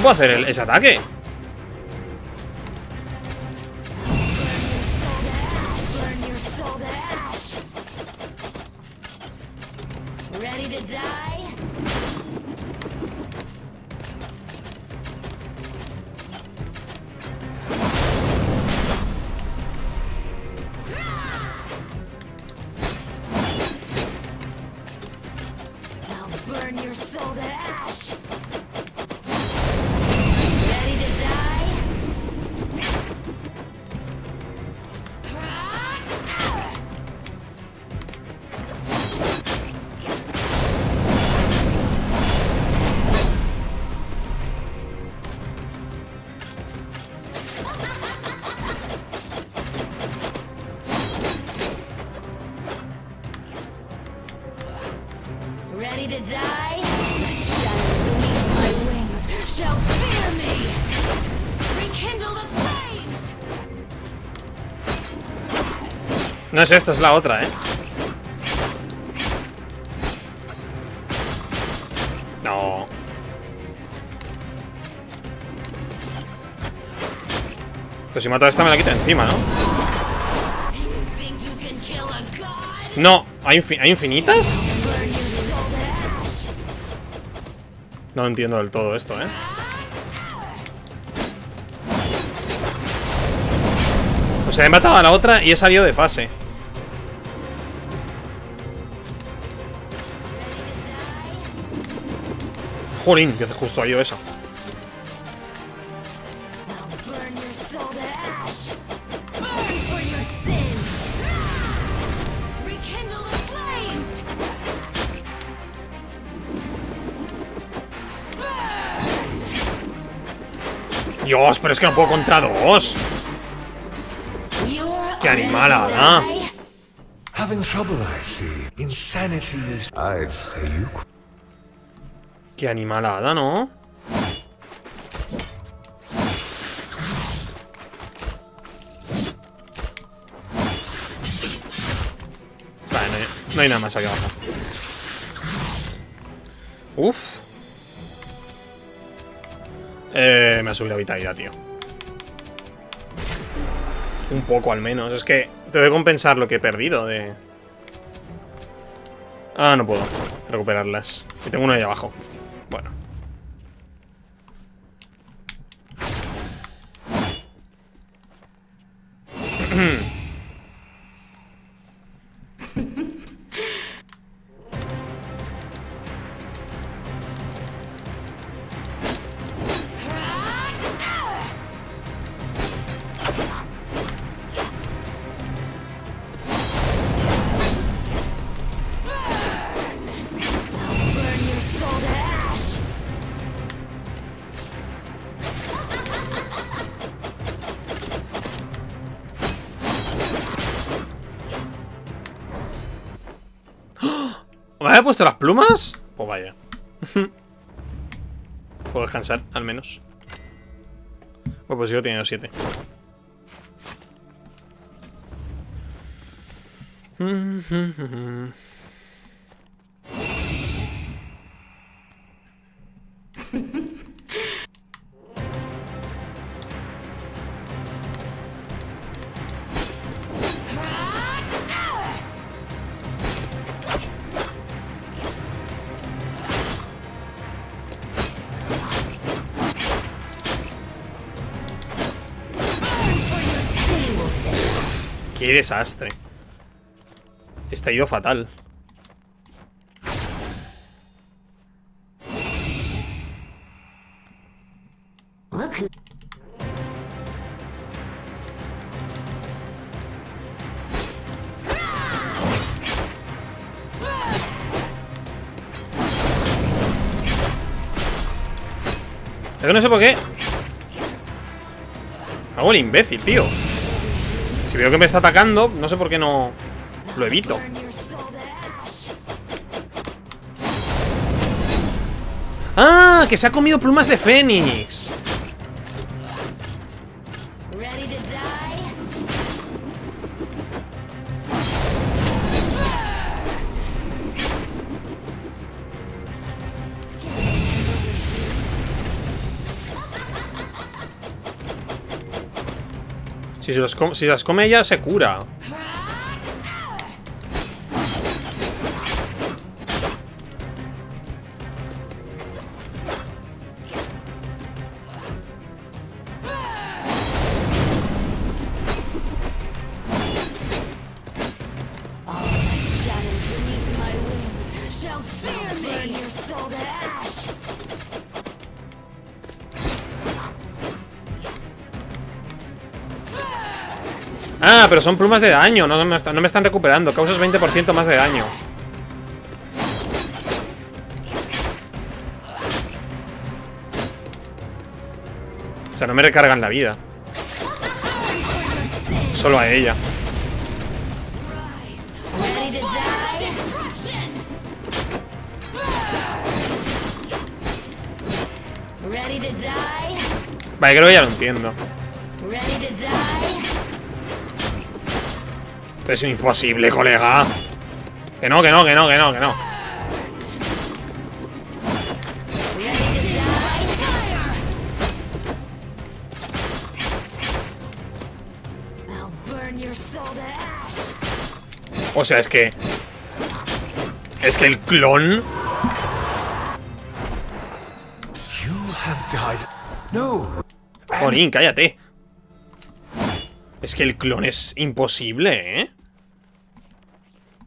Puedo hacer el- ese ataque? No es esta, es la otra, ¿eh? No. Pero si mato a esta me la quita encima, ¿no? No. ¿Hay, ¿hay infinitas? No entiendo del todo esto, ¿eh? O sea, he matado a la otra y he salido de fase. Jolín, que justo yo esa. I'll burn your soul to ash! Burn for your sins! Rekindle the flames! Dios, pero es que no puedo contra dos. Qué ready animala, to ¿no? die? Having trouble, I see. Insanity is. I'd say you. Qu- Qué animalada, ¿no? Vale, no hay, no hay nada más aquí abajo. Uf. Eh, me ha subido la vitalidad, tío. Un poco al menos. Es que tengo que compensar lo que he perdido de... Ah, no puedo recuperarlas. Y tengo uno ahí abajo. Plumas? Pues vaya. Puedo descansar, al menos. Bueno, pues sigo teniendo siete. Desastre. Está ido fatal. Es que no sé por qué. Hago el imbécil, tío. Si veo que me está atacando, no sé por qué no lo evito. ¡Ah! Que se ha comido plumas de Fénix. Si, las come ella, se cura. Pero son plumas de daño. No me, están, no me están recuperando. Causas 20% más de daño. O sea, no me recargan la vida. Solo a ella. Vale, creo que ya lo entiendo. Es imposible, colega. Que no, que no, que no, que no, que no. O sea, es que... Es que el clon... Jolín, cállate. Es que el clon es imposible, ¿eh?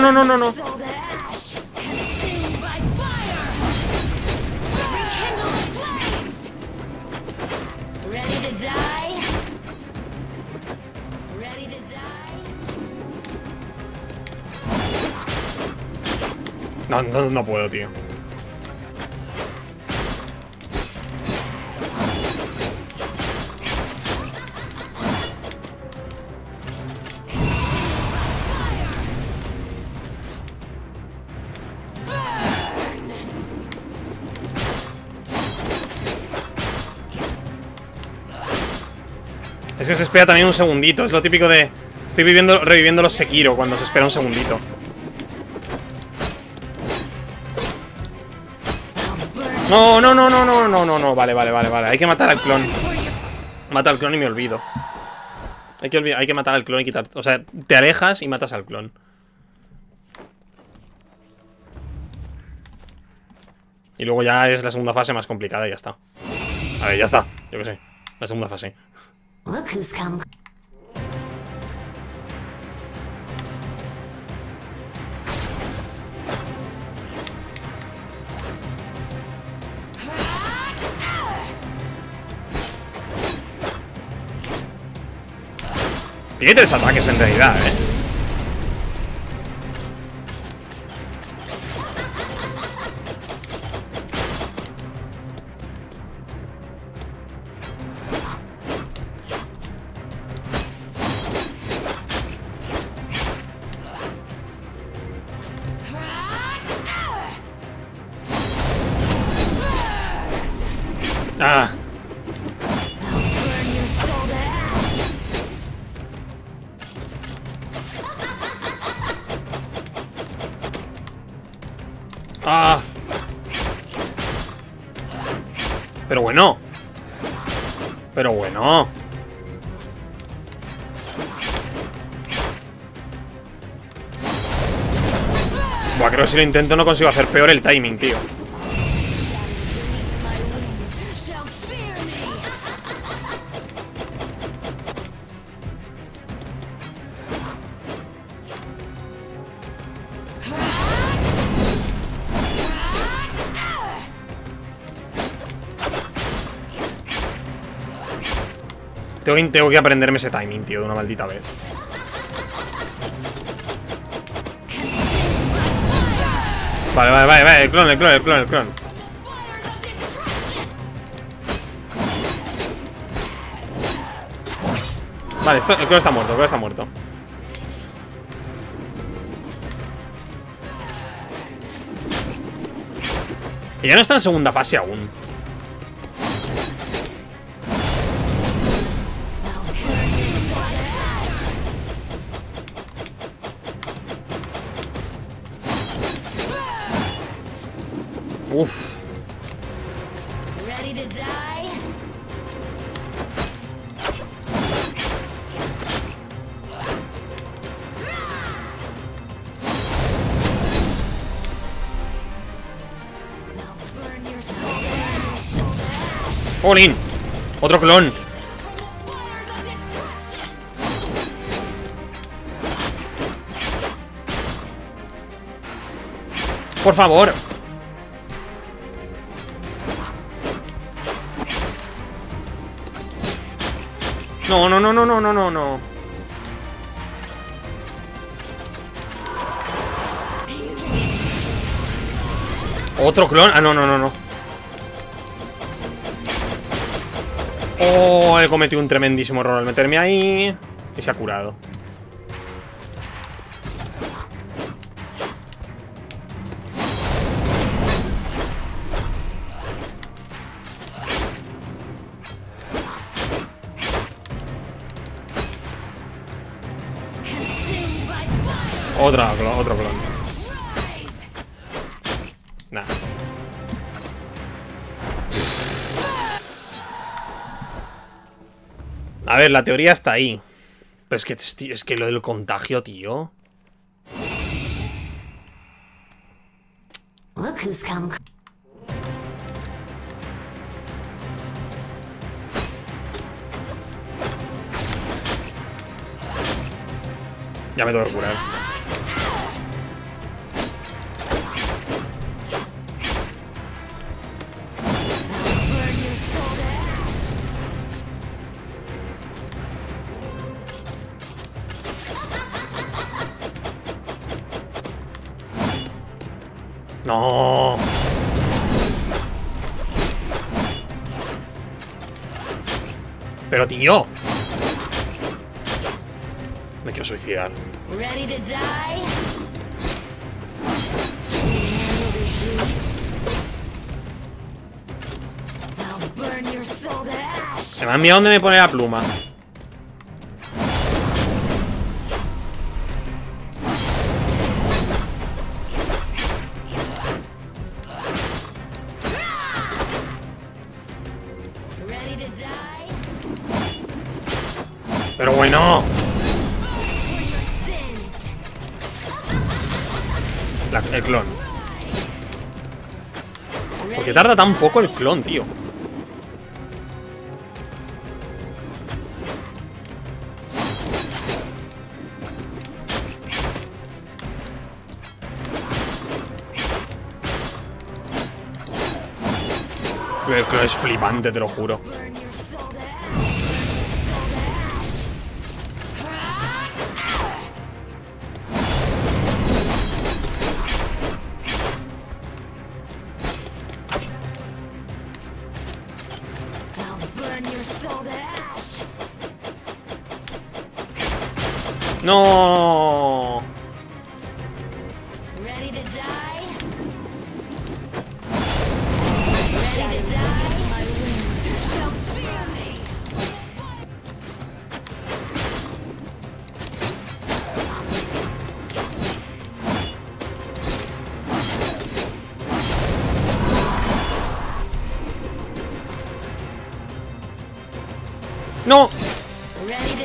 no, no, no, no, no. No, no, no puedo, tío. Es que se espera también un segundito. Es lo típico de... Estoy viviendo, reviviendo los Sekiro cuando se espera un segundito. No, no, no, no, no, no, no, no. Vale, vale, vale, vale. Hay que matar al clon. Mata al clon y me olvido. Hay que, hay que matar al clon y quitar... O sea, te alejas y matas al clon. Y luego ya es la segunda fase más complicada y ya está. A ver, ya está. Yo qué sé. La segunda fase. Look who's come. Tiene tres ataques en realidad, ¿eh? Si lo intento no consigo hacer peor el timing, tío. Tengo que aprenderme ese timing, tío, de una maldita vez. Vale, vale, vale, vale, el clon, el clon, el clon, el clon. Vale, esto, el clon está muerto, el clon está muerto. Y ya no está en segunda fase aún. Otro clon. Por favor. No, no, no, no, no, no, no, no. Otro clon. Ah, no, no, no, no. Oh, he cometido un tremendísimo error al meterme ahí. Y se ha curado. Otra, otro A ver, la teoría está ahí. Pero es que, tío, es que lo del contagio, tío. Look who's come. Ya me tengo que curar. No. Pero tío. Me quiero suicidar. Se me ha enviado donde me pone la pluma. Tarda tan el clon, tío? Es flipante, te lo juro.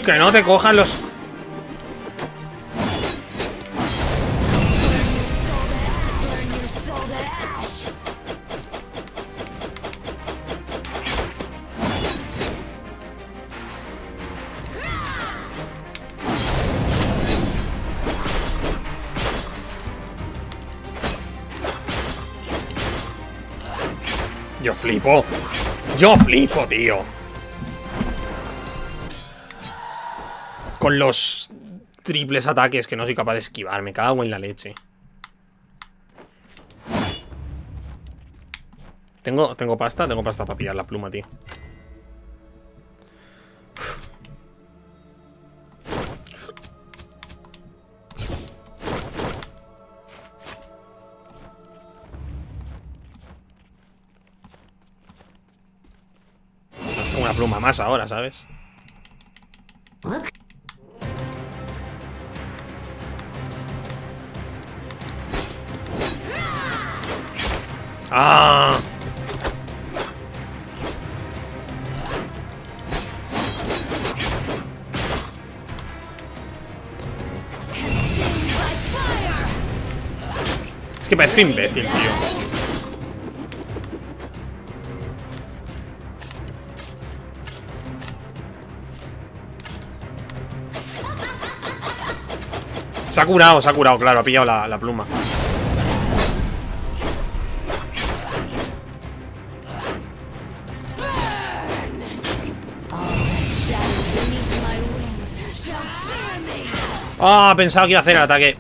Que no te cojan los... Yo flipo. Yo flipo, tío. Con los triples ataques que no soy capaz de esquivar. Me cago en la leche. Tengo, tengo pasta, tengo pasta para pillar la pluma, tío. Una pluma más ahora, ¿sabes? ¡Ah! Es que parece imbécil, tío. Se ha curado, se ha curado, claro, ha pillado la, la pluma. Ah, pensaba que iba a hacer el ataque.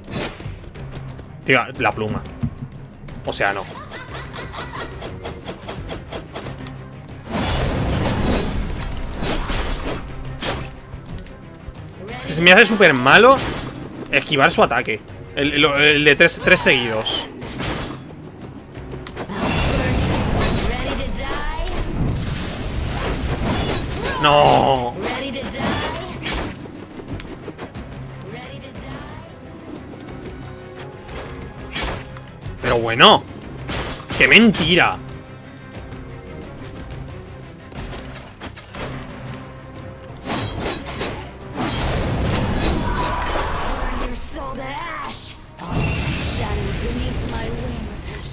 Tío, la pluma. O sea, no. Es que se me hace súper malo esquivar su ataque. El, el- de tres, tres seguidos. No. Bueno. ¡Qué mentira!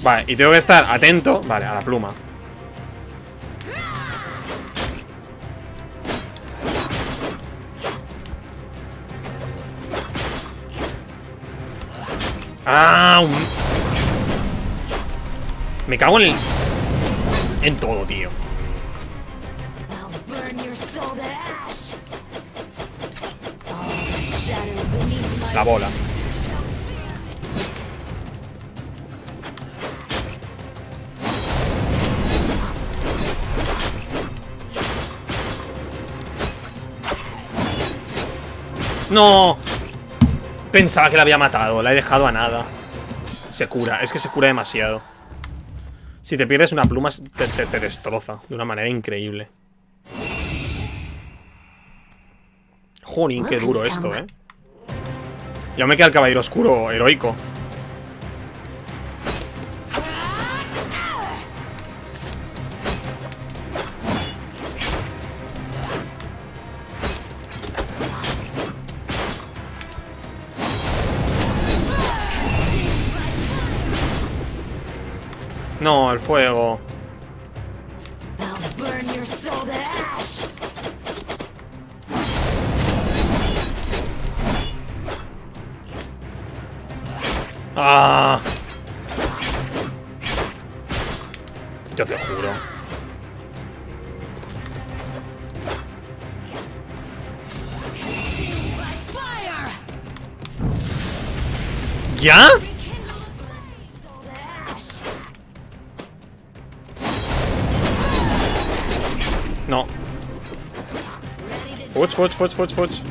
Vale, y tengo que estar atento. Vale, a la pluma. Ah, Me cago en el... En todo, tío. La bola. ¡No! Pensaba que la había matado. La he dejado a nada. Se cura. Es que se cura demasiado. Si te pierdes una pluma, te, te- te destroza de una manera increíble. Jolín, qué duro esto, ¿eh? Ya me queda el caballero oscuro heroico. al fuego. Soul to ash.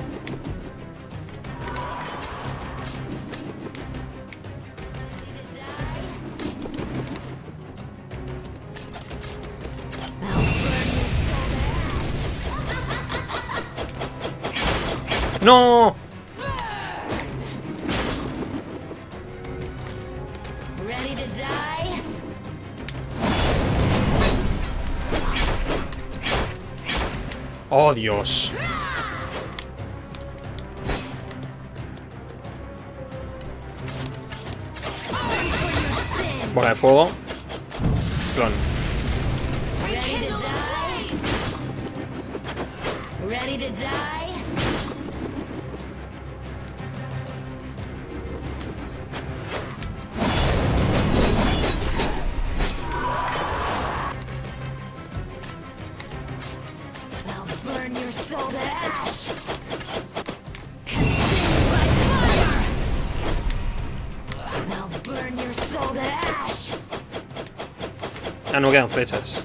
¡No! Ready to die? ¡Oh, Dios! Bola de fuego. Clon. Ready to die? Ready to die? No quedan flechas.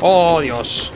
¡Oh, Dios!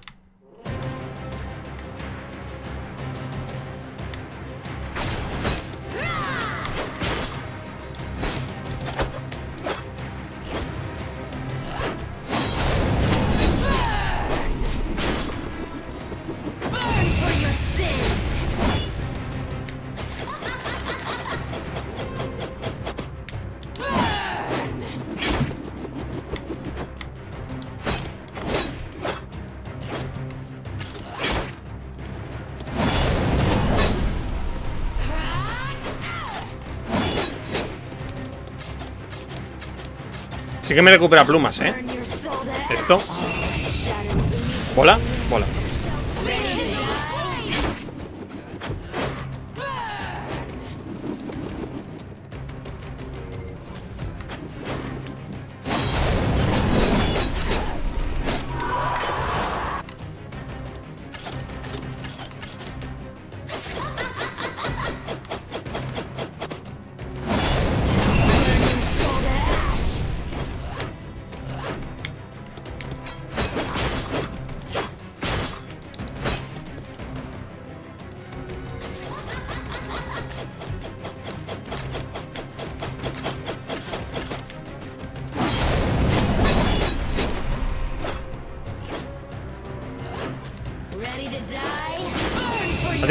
Sí que me recupera plumas, ¿eh? Esto. Hola.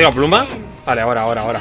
tengo pluma? Vale, ahora, ahora, ahora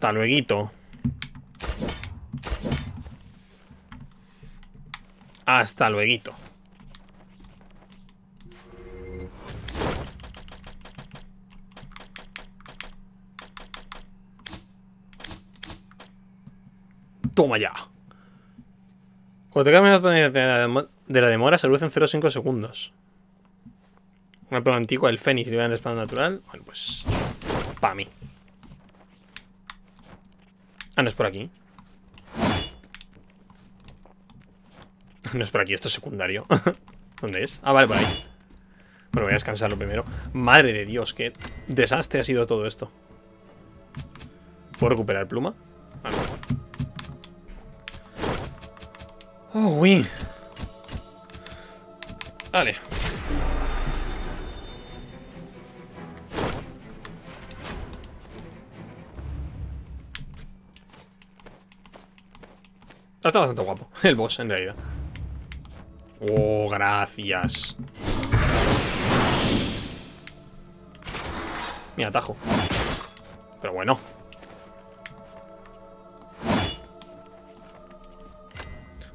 Hasta luego. Hasta luego. Toma ya. Cuando te cambias de la demo- de la demora, se reduce en 0,5 segundos. Una prueba antigua, el Fénix, y en el natural. Bueno, pues. Pa' mí. Ah, no es por aquí. No es por aquí, esto es secundario. ¿Dónde es? Ah, vale, por ahí. Bueno, voy a descansarlo primero. Madre de Dios, qué desastre ha sido todo esto. ¿Puedo recuperar pluma? Vale. Oh, uy. Vale. Está bastante guapo el boss, en realidad. Oh, gracias. Mi atajo. Pero bueno.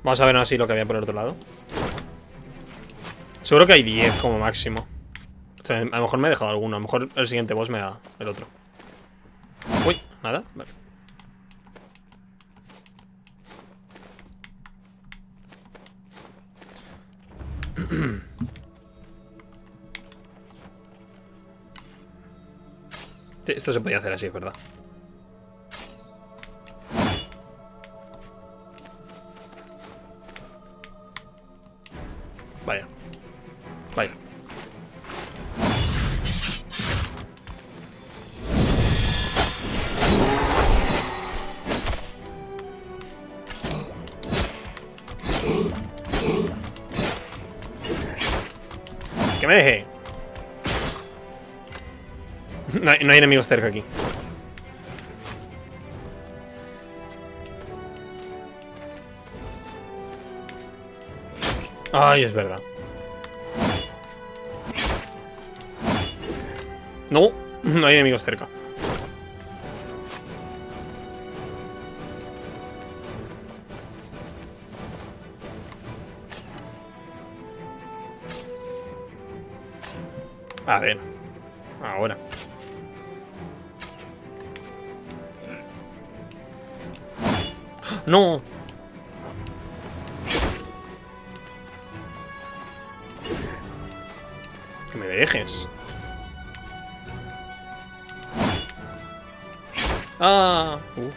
Vamos a ver así lo que había por el otro lado. Seguro que hay 10 como máximo. O sea, a lo mejor me he dejado alguno. A lo mejor el siguiente boss me da el otro. Uy, nada. Vale. Esto se podía hacer así, es verdad. No hay, enemigos cerca aquí. Ay, es verdad. No, no hay enemigos cerca. A ver. No. Que me dejes. Ah. Uh.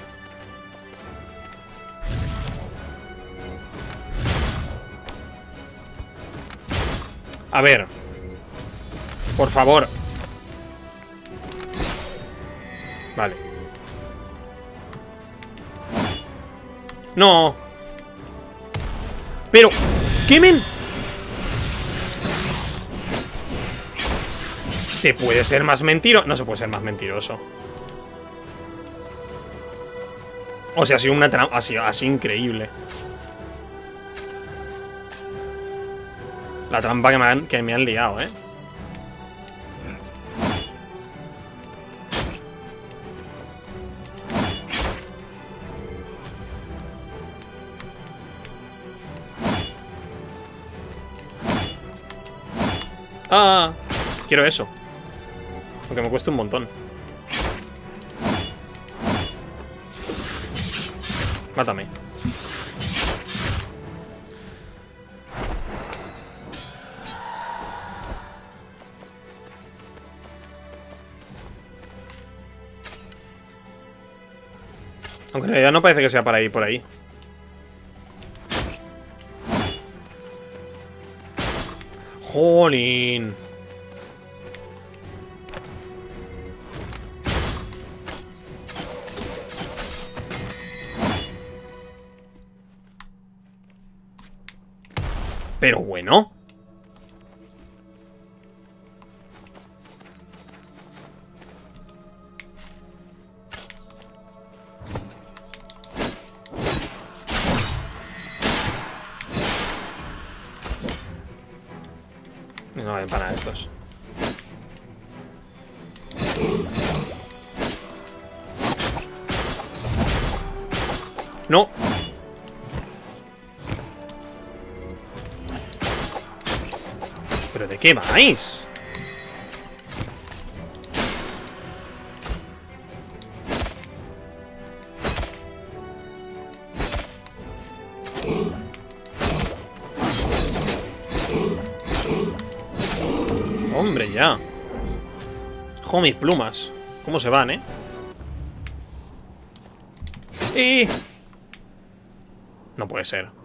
A ver. Por favor. Vale. No. Pero, ¿qué men? ¿Se puede ser más mentiroso? No se puede ser más mentiroso. O sea, ha sido una trampa. Sido así increíble. La trampa que me, han, que me han liado, ¿eh? Quiero eso. Aunque me cueste un montón. Mátame. Aunque en realidad no parece que sea para ir por ahí. Jolín. Pero bueno. Qué? Hombre, ya. Jo, mis plumas. ¿Cómo se van, eh? Y... No puede ser.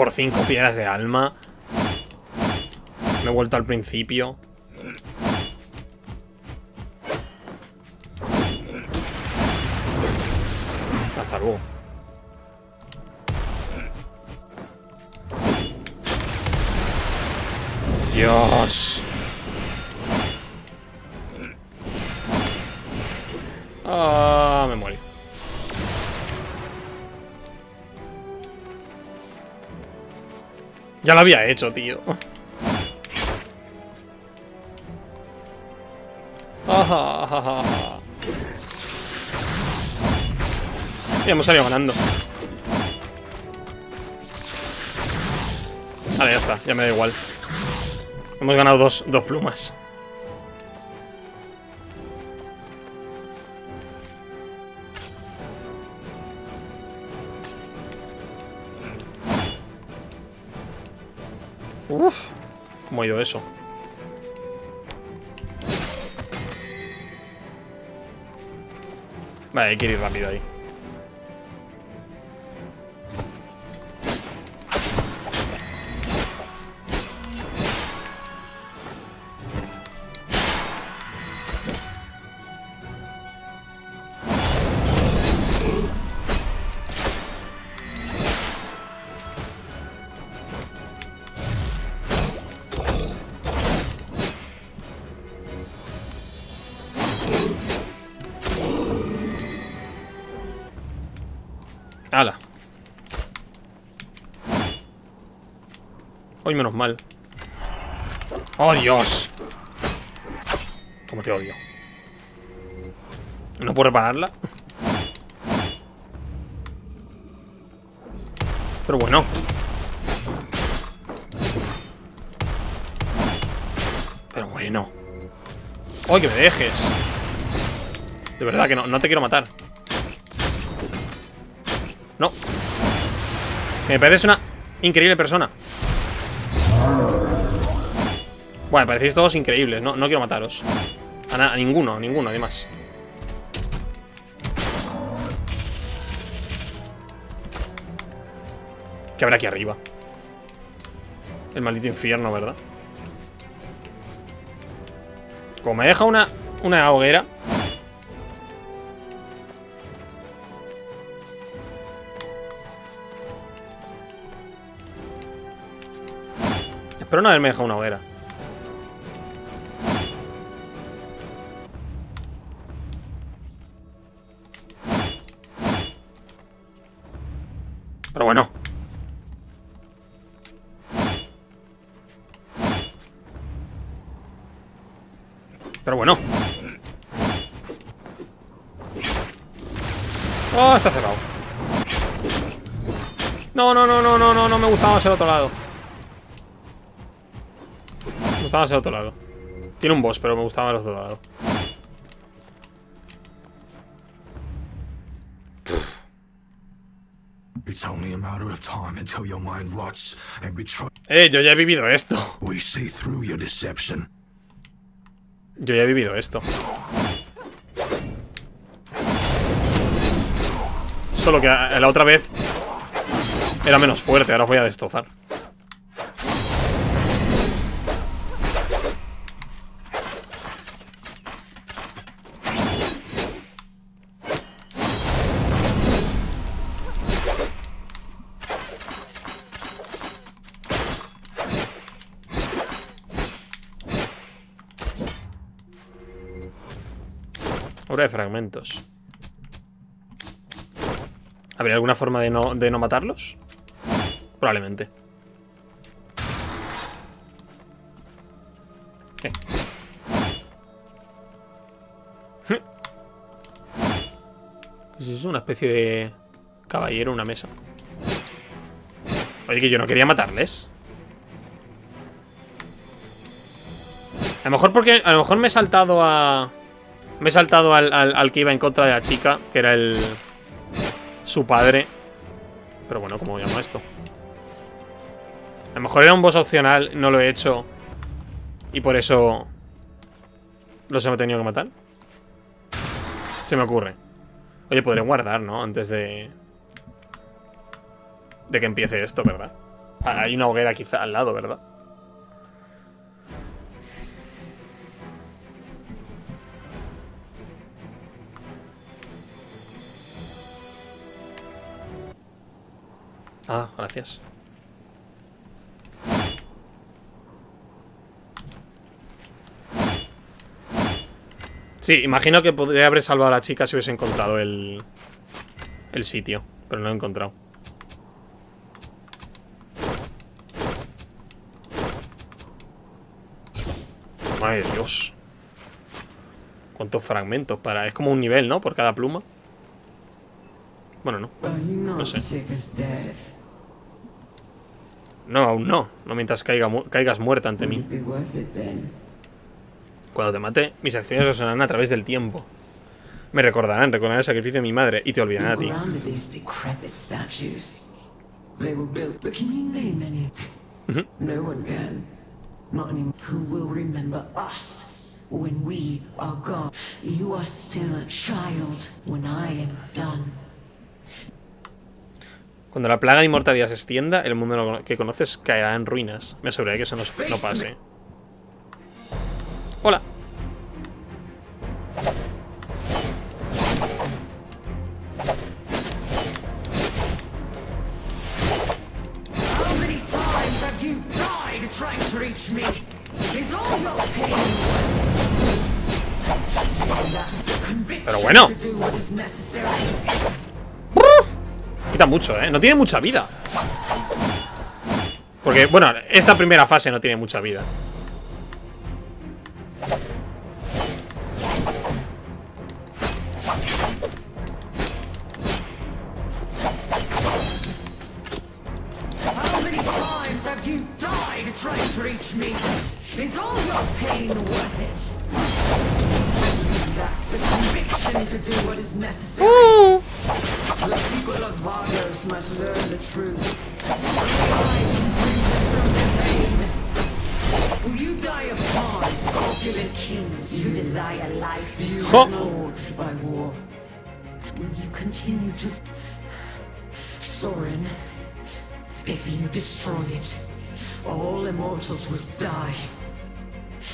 Por cinco piedras de alma. Me he vuelto al principio. Ya lo había hecho, tío. Ya hemos salido ganando. Vale, ya está, ya me da igual. Hemos ganado dos, dos plumas. ¿Cómo eso? Vale, hay que ir rápido ahí. Hoy menos mal. ¡Oh, Dios! Cómo te odio. ¿No puedo repararla? Pero bueno. Pero bueno. ¡Ay, que me dejes! De verdad que no, no te quiero matar. No. Me pareces una increíble persona. Bueno, parecéis todos increíbles. No, no quiero mataros. A, a ninguno, a ninguno, además. ¿Qué habrá aquí arriba? El maldito infierno, ¿verdad? Como me deja una, una hoguera Espero no haberme dejado una hoguera. Oh, está cerrado. No, no, no, no, no, no, no me gustaba más el otro lado. Me gustaba más el otro lado. Tiene un boss, pero me gustaba el otro lado. It's only a matter of time until your mind rots and betray. Eh, yo ya he vivido esto. We see through your deception. Yo ya he vivido esto. Solo que a- la otra vez era menos fuerte, ahora voy a destrozar. De fragmentos. ¿Habría alguna forma de no, de no matarlos? Probablemente. Eh. ¿Es eso? Una especie de caballero, una mesa. Oye, que yo no quería matarles. A lo mejor porque. A lo mejor me he saltado a. Me he saltado al, al, al que iba en contra de la chica, que era el. Su padre. Pero bueno, ¿cómo llamo esto? A lo mejor era un boss opcional, no lo he hecho. Y por eso. Los hemos tenido que matar. Se me ocurre. Oye, podré guardar, ¿no? Antes de... De que empiece esto, ¿verdad? Hay una hoguera quizá al lado, ¿verdad? Ah, gracias. Sí, imagino que podría haber salvado a la chica si hubiese encontrado el, el sitio, pero no lo he encontrado. Madre de Dios. ¿Cuántos fragmentos para...? Es como un nivel, ¿no? Por cada pluma. Bueno, no. No sé. No, aún no. No mientras caiga mu- caigas muerta ante mí. Cuando te mate, mis acciones resonarán a través del tiempo. Me recordarán, recordarán el sacrificio de mi madre y te olvidarán a ti. grounded these decrepit statues? They were built, but can you name any? no one can. Not anyone who will remember us when we are gone. You are still a child when I am done. Cuando la plaga de inmortalidad se extienda, el mundo que conoces caerá en ruinas. Me aseguraré que eso no, no pase. Hola. Pero bueno. Quita mucho, ¿eh? No tiene mucha vida. Porque, bueno, esta primera fase no tiene mucha vida. How many times have you died trying to reach me? Is all your pain worth it? Lack the conviction to do what is necessary. The people of Vardos must learn the truth. I can free them from their pain. Will you die upon opulent kings who desire life Huh. forged by war? Will you continue to Soren, if you destroy it, all immortals will die.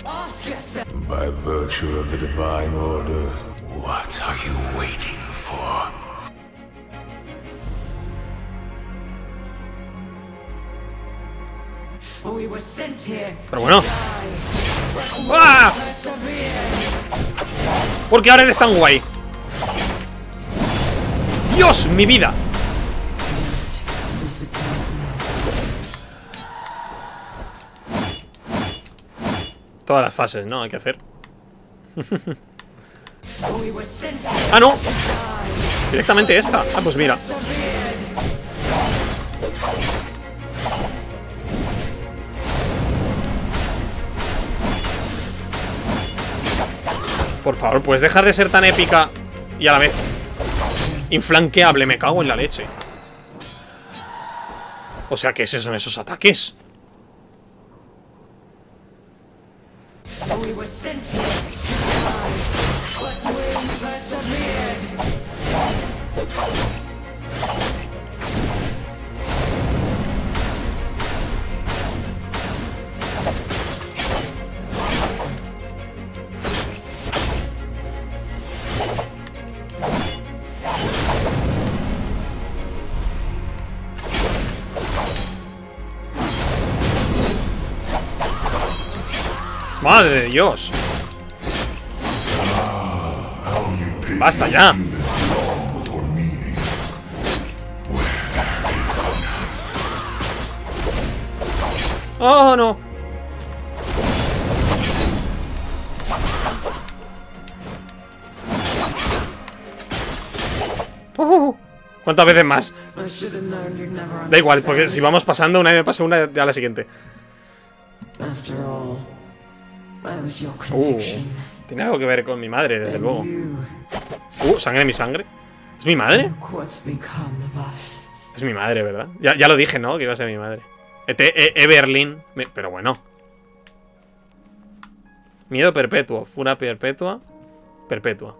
Ask yourself. By virtue of the divine order, what are you waiting for? Pero bueno. ¡Ah! Porque ahora eres tan guay. ¡Dios! ¡Mi vida! Todas las fases, ¿no? Hay que hacer. ¡Ah, no! Directamente esta. Ah, pues mira. Por favor, ¿puedes dejar de ser tan épica y a la vez inflanqueable? Me cago en la leche. O sea, ¿qué son esos ataques? ¡Madre de Dios! ¡Basta ya! ¡Oh, no! Uh, ¿Cuántas veces más? Da igual, porque si vamos pasando, una vez me pasa una a la siguiente. Uh, tiene algo que ver con mi madre, desde luego. Uh, sangre mi sangre. ¿Es mi madre? Es mi madre, ¿verdad? Ya, ya lo dije, ¿no? Que iba a ser mi madre. E- Pero bueno. Miedo perpetuo. Fura perpetua. Perpetua.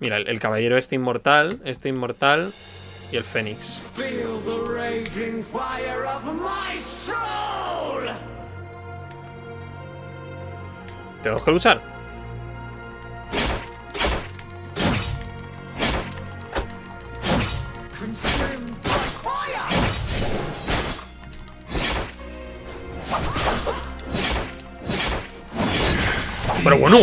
Mira, el, el caballero este inmortal, este inmortal y el fénix. Feel the raging fire of my soul! Tengo que luchar. Pero bueno.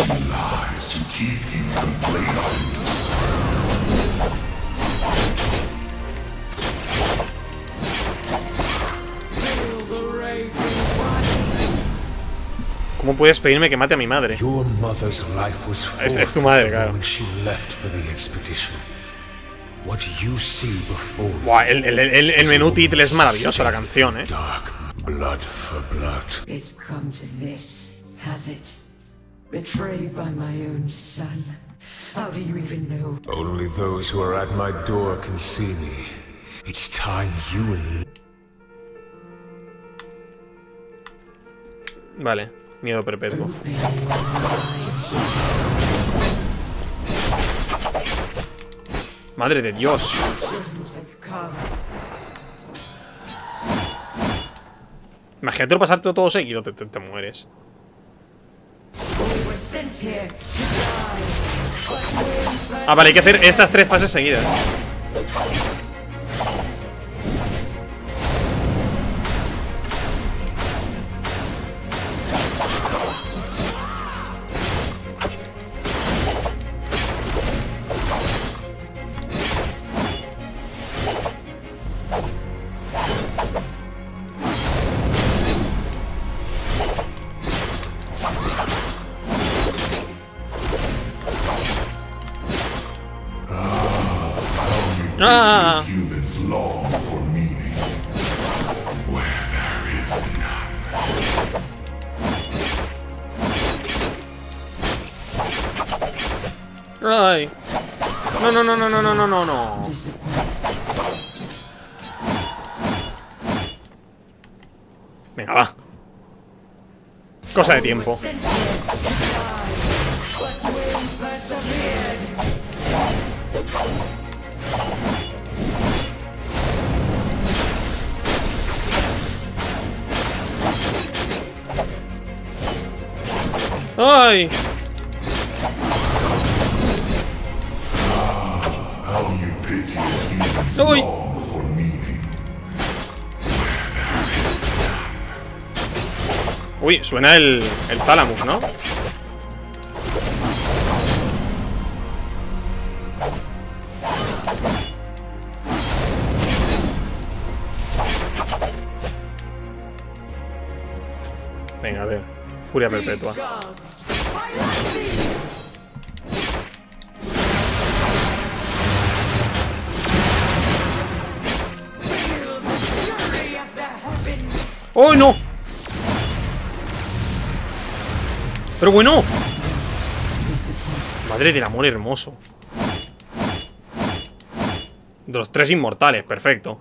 ¿Cómo puedes pedirme que mate a mi madre? Es- es tu madre, claro. el, el- el- el menú title es maravilloso, la canción, ¿eh? blood for blood. It's come to this, has it? Betrayed by my own son. How do you even know? Only those who are at my door can see me. It's time you and Vale, miedo perpetuo. Madre de Dios. Imagínate pasarte todo seguido, te, te- te mueres. Ah, vale, hay que hacer estas tres fases seguidas. Ah. Ay. No, no, no, no, no, no, no, no, Venga, va. Cosa de tiempo. ¡Ay! Uy. Uy, suena el, el Thalamus, ¿no? Venga, a ver. Furia perpetua. ¡Oh, no! Pero bueno. Madre del amor hermoso. De los tres inmortales, perfecto.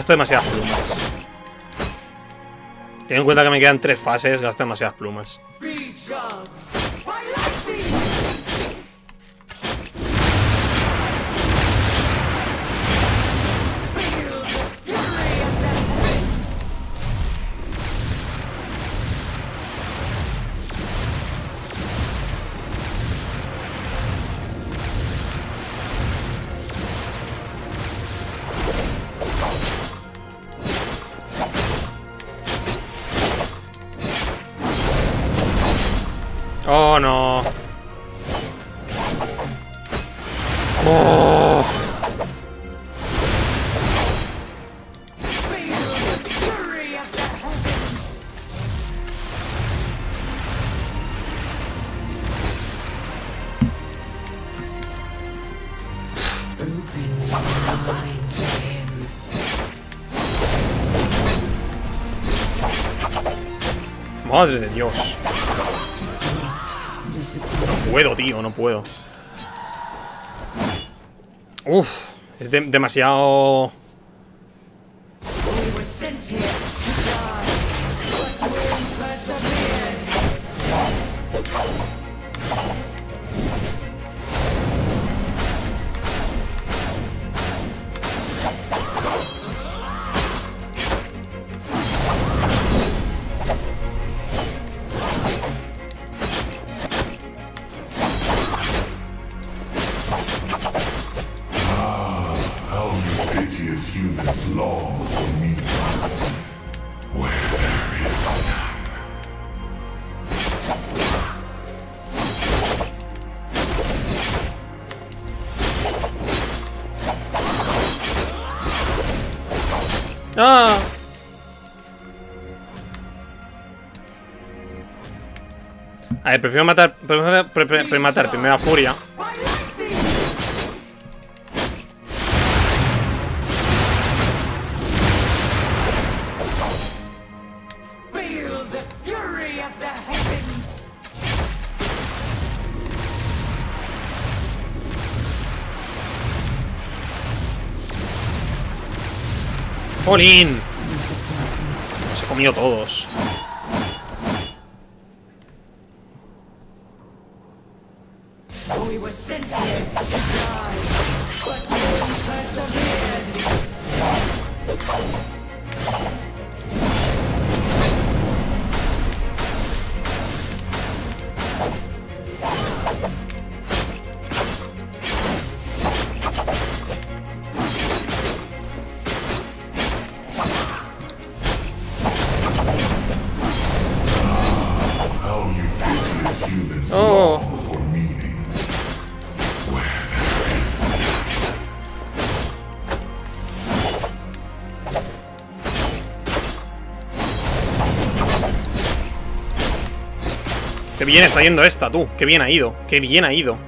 Gasto demasiadas plumas. Ten en cuenta que me quedan tres fases, gasto demasiadas plumas. Madre de Dios. No puedo, tío, no puedo. Uf, es de- demasiado... ¡Ah! A ver, prefiero matar, prefiero pre- pre- pre- matar primero a Furia. ¡Jolín! Se ha comido todos. Está yendo esta, tú! ¡Qué bien ha ido! ¡Qué bien ha ido!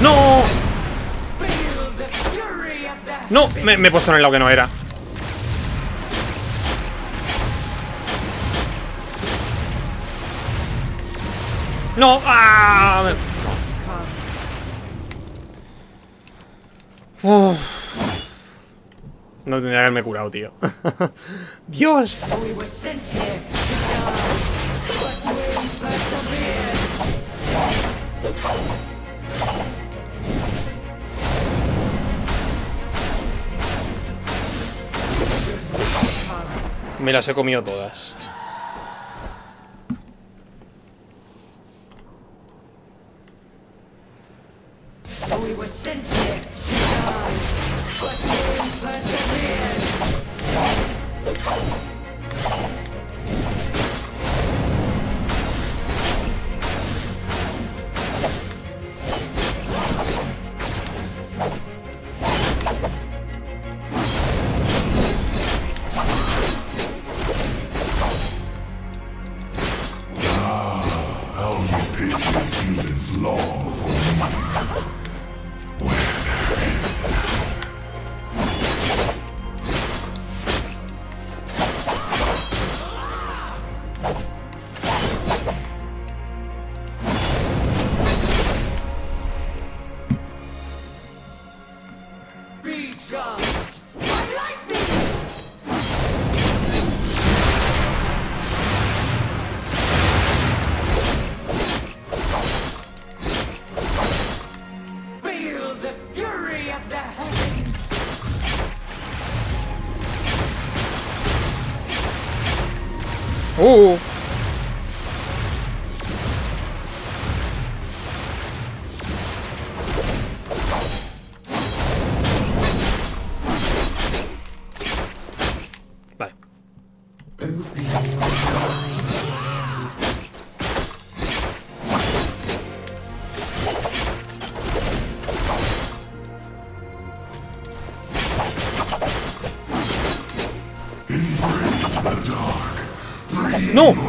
¡No! ¡No! Me, me he puesto en el lado que no era. ¡No! ¡Ah! Uf. No tendría que haberme curado, tío. ¡Dios! Me las he comido todas.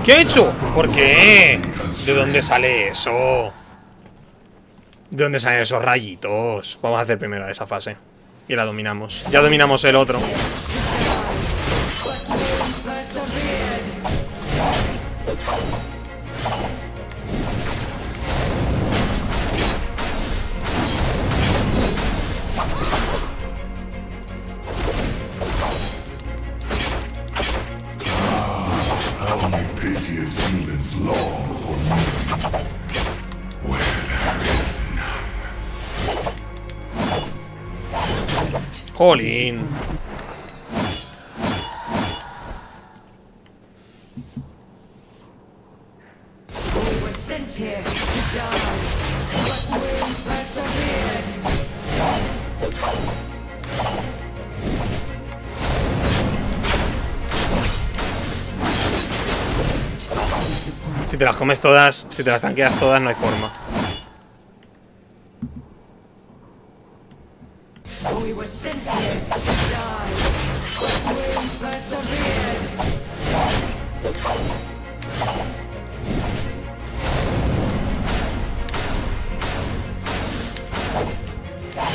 ¿Qué ha hecho? ¿Por qué? ¿De dónde sale eso? ¿De dónde salen esos rayitos? Vamos a hacer primero esa fase. Y la dominamos. Ya dominamos el otro. Persevered. Si te las comes todas, si te las tanqueas todas, no hay forma.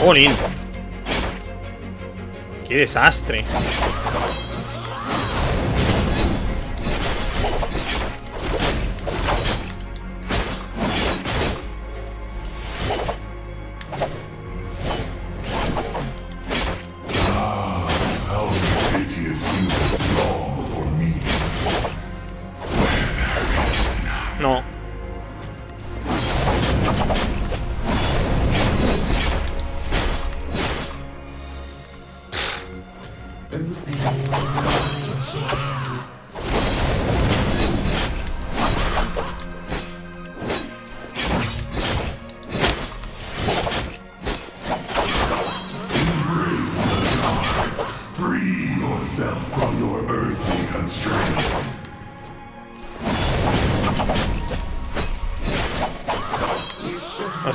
Jolín. Qué desastre.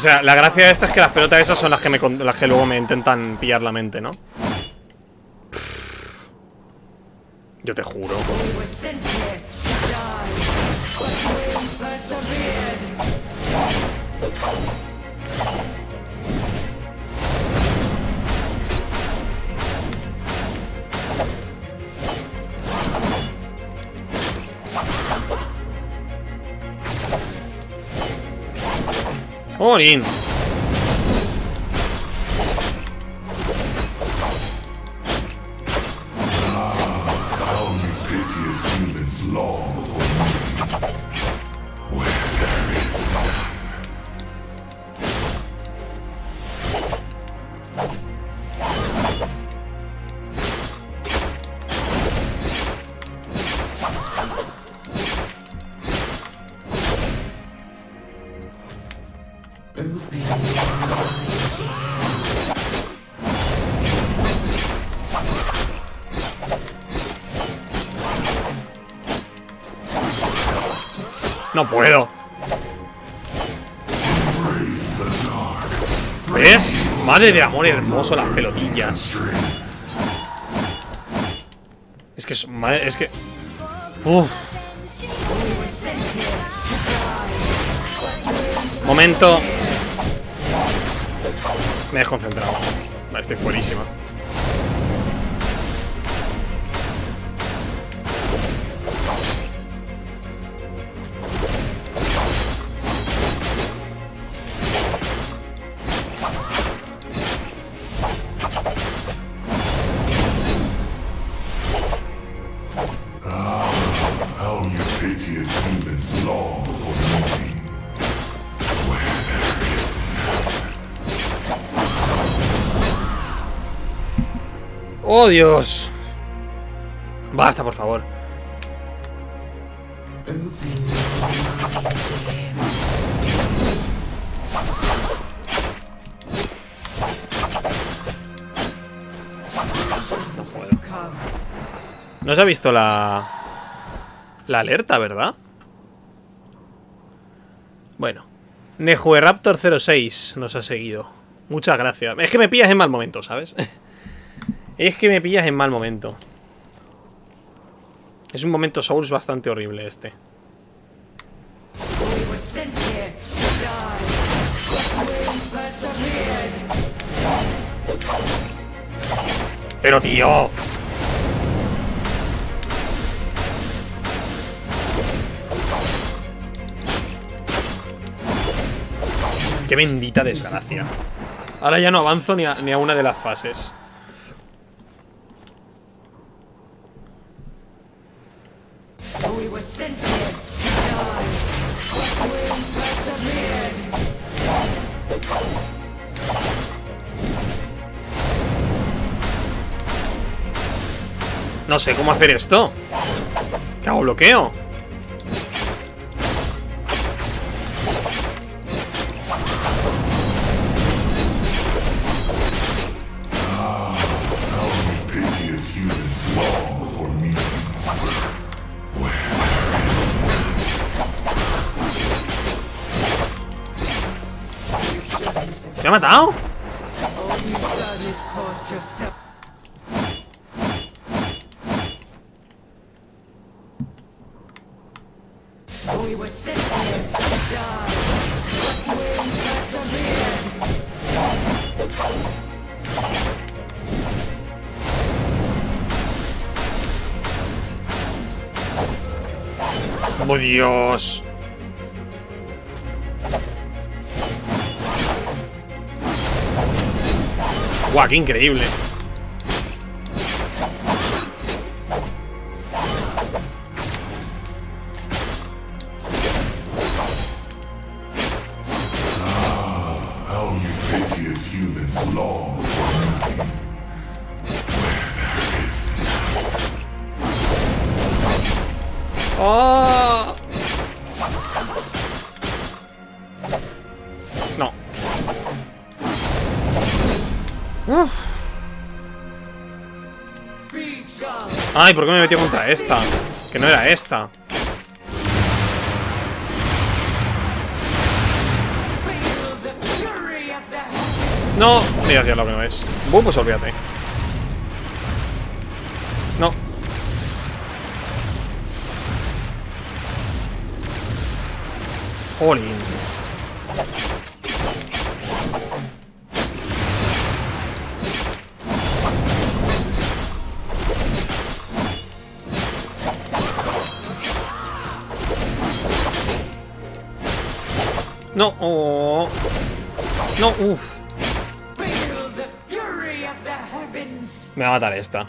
Sea, la gracia de esta es que las pelotas esas son las que, me, las que luego me intentan pillar la mente, ¿no? Jolín. Madre del amor hermoso, las pelotillas. Es que es. Es que. Uf. Momento. Me he desconcentrado. Vale, estoy fuerísima. ¡Oh, Dios! Basta, por favor. No se ha visto la... La alerta, ¿verdad? Bueno. Nejueraptor 06 nos ha seguido. Muchas gracias. Es que me pillas en mal momento, ¿sabes? es que me pillas en mal momento. Es un momento Souls bastante horrible este. Pero tío. Qué bendita desgracia. Ahora ya no avanzo ni a, ni a una de las fases. No sé cómo hacer esto. ¿Qué hago? ¿Bloqueo? ¿Me ha matado? ¡Guau, qué increíble! Ay, ¿por qué me metió contra esta? Que no era esta. No, mira hacia que no es. Buh, pues olvídate. No. Jolín. No, oh. No, uff. Me va a matar esta.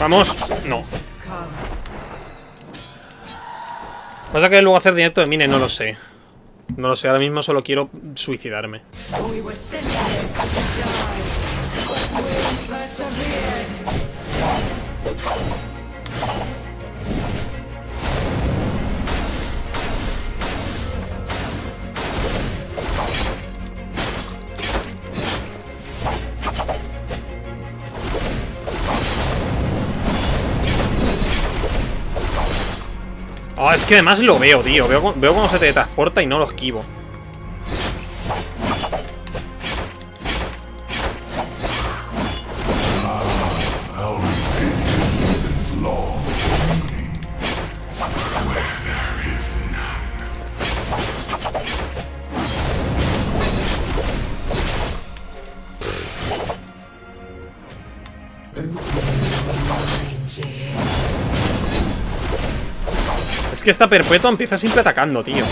Vamos. No. Come. Pasa que luego hacer directo de mine, no lo sé. No lo sé, ahora mismo solo quiero suicidarme. Es que además lo veo, tío. Veo, veo cómo se teletransporta y no lo esquivo. Que esta perpetua empieza siempre atacando, tío.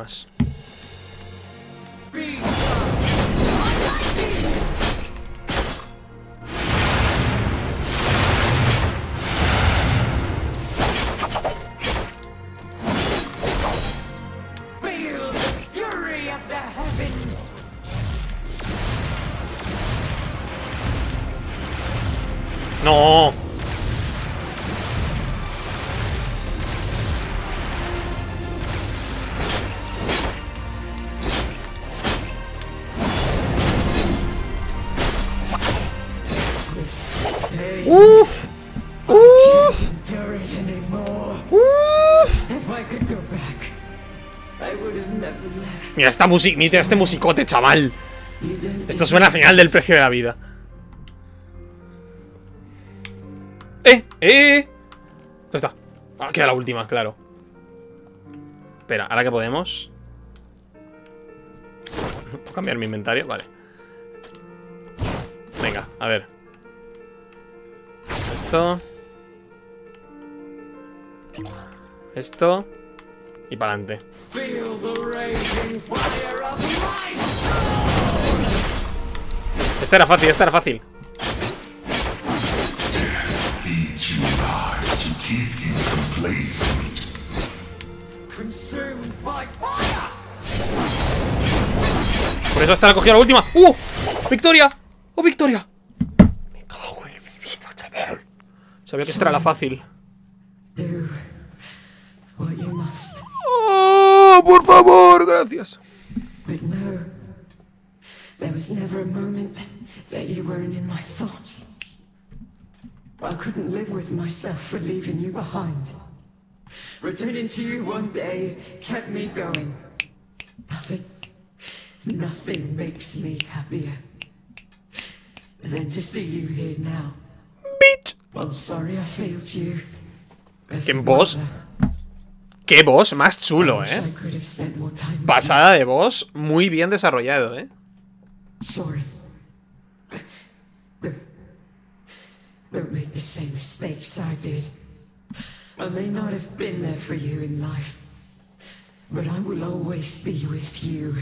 Dos Mira esta música, mira este musicote, chaval. Esto suena a final del precio de la vida. ¡Eh! ¡Eh! ¿Dónde está? Ah, queda la última, claro. Espera, ahora que podemos. ¿Puedo cambiar mi inventario? Vale. Venga, a ver. Esto. Esto. Y para adelante. Esta era fácil, esta era fácil. Por eso hasta la cogido la última. ¡Uh! ¡Victoria! ¡Oh, victoria! Me cago en mi vida. Sabía que esta era la fácil. ¡Oh, por favor! Gracias. But no, there was never a moment that you weren't in my thoughts. I couldn't live with myself for leaving you behind. Returning to you one day kept me going. Nothing, nothing makes me happier than to see you here now. Bitch. I'm sorry I failed you. as ¿Quién a vos? mother. Qué boss más chulo, eh. Pasada de boss, muy bien desarrollado, eh. Don't make the same mistakes I did. I may not have been there for you in life, but I will always be with you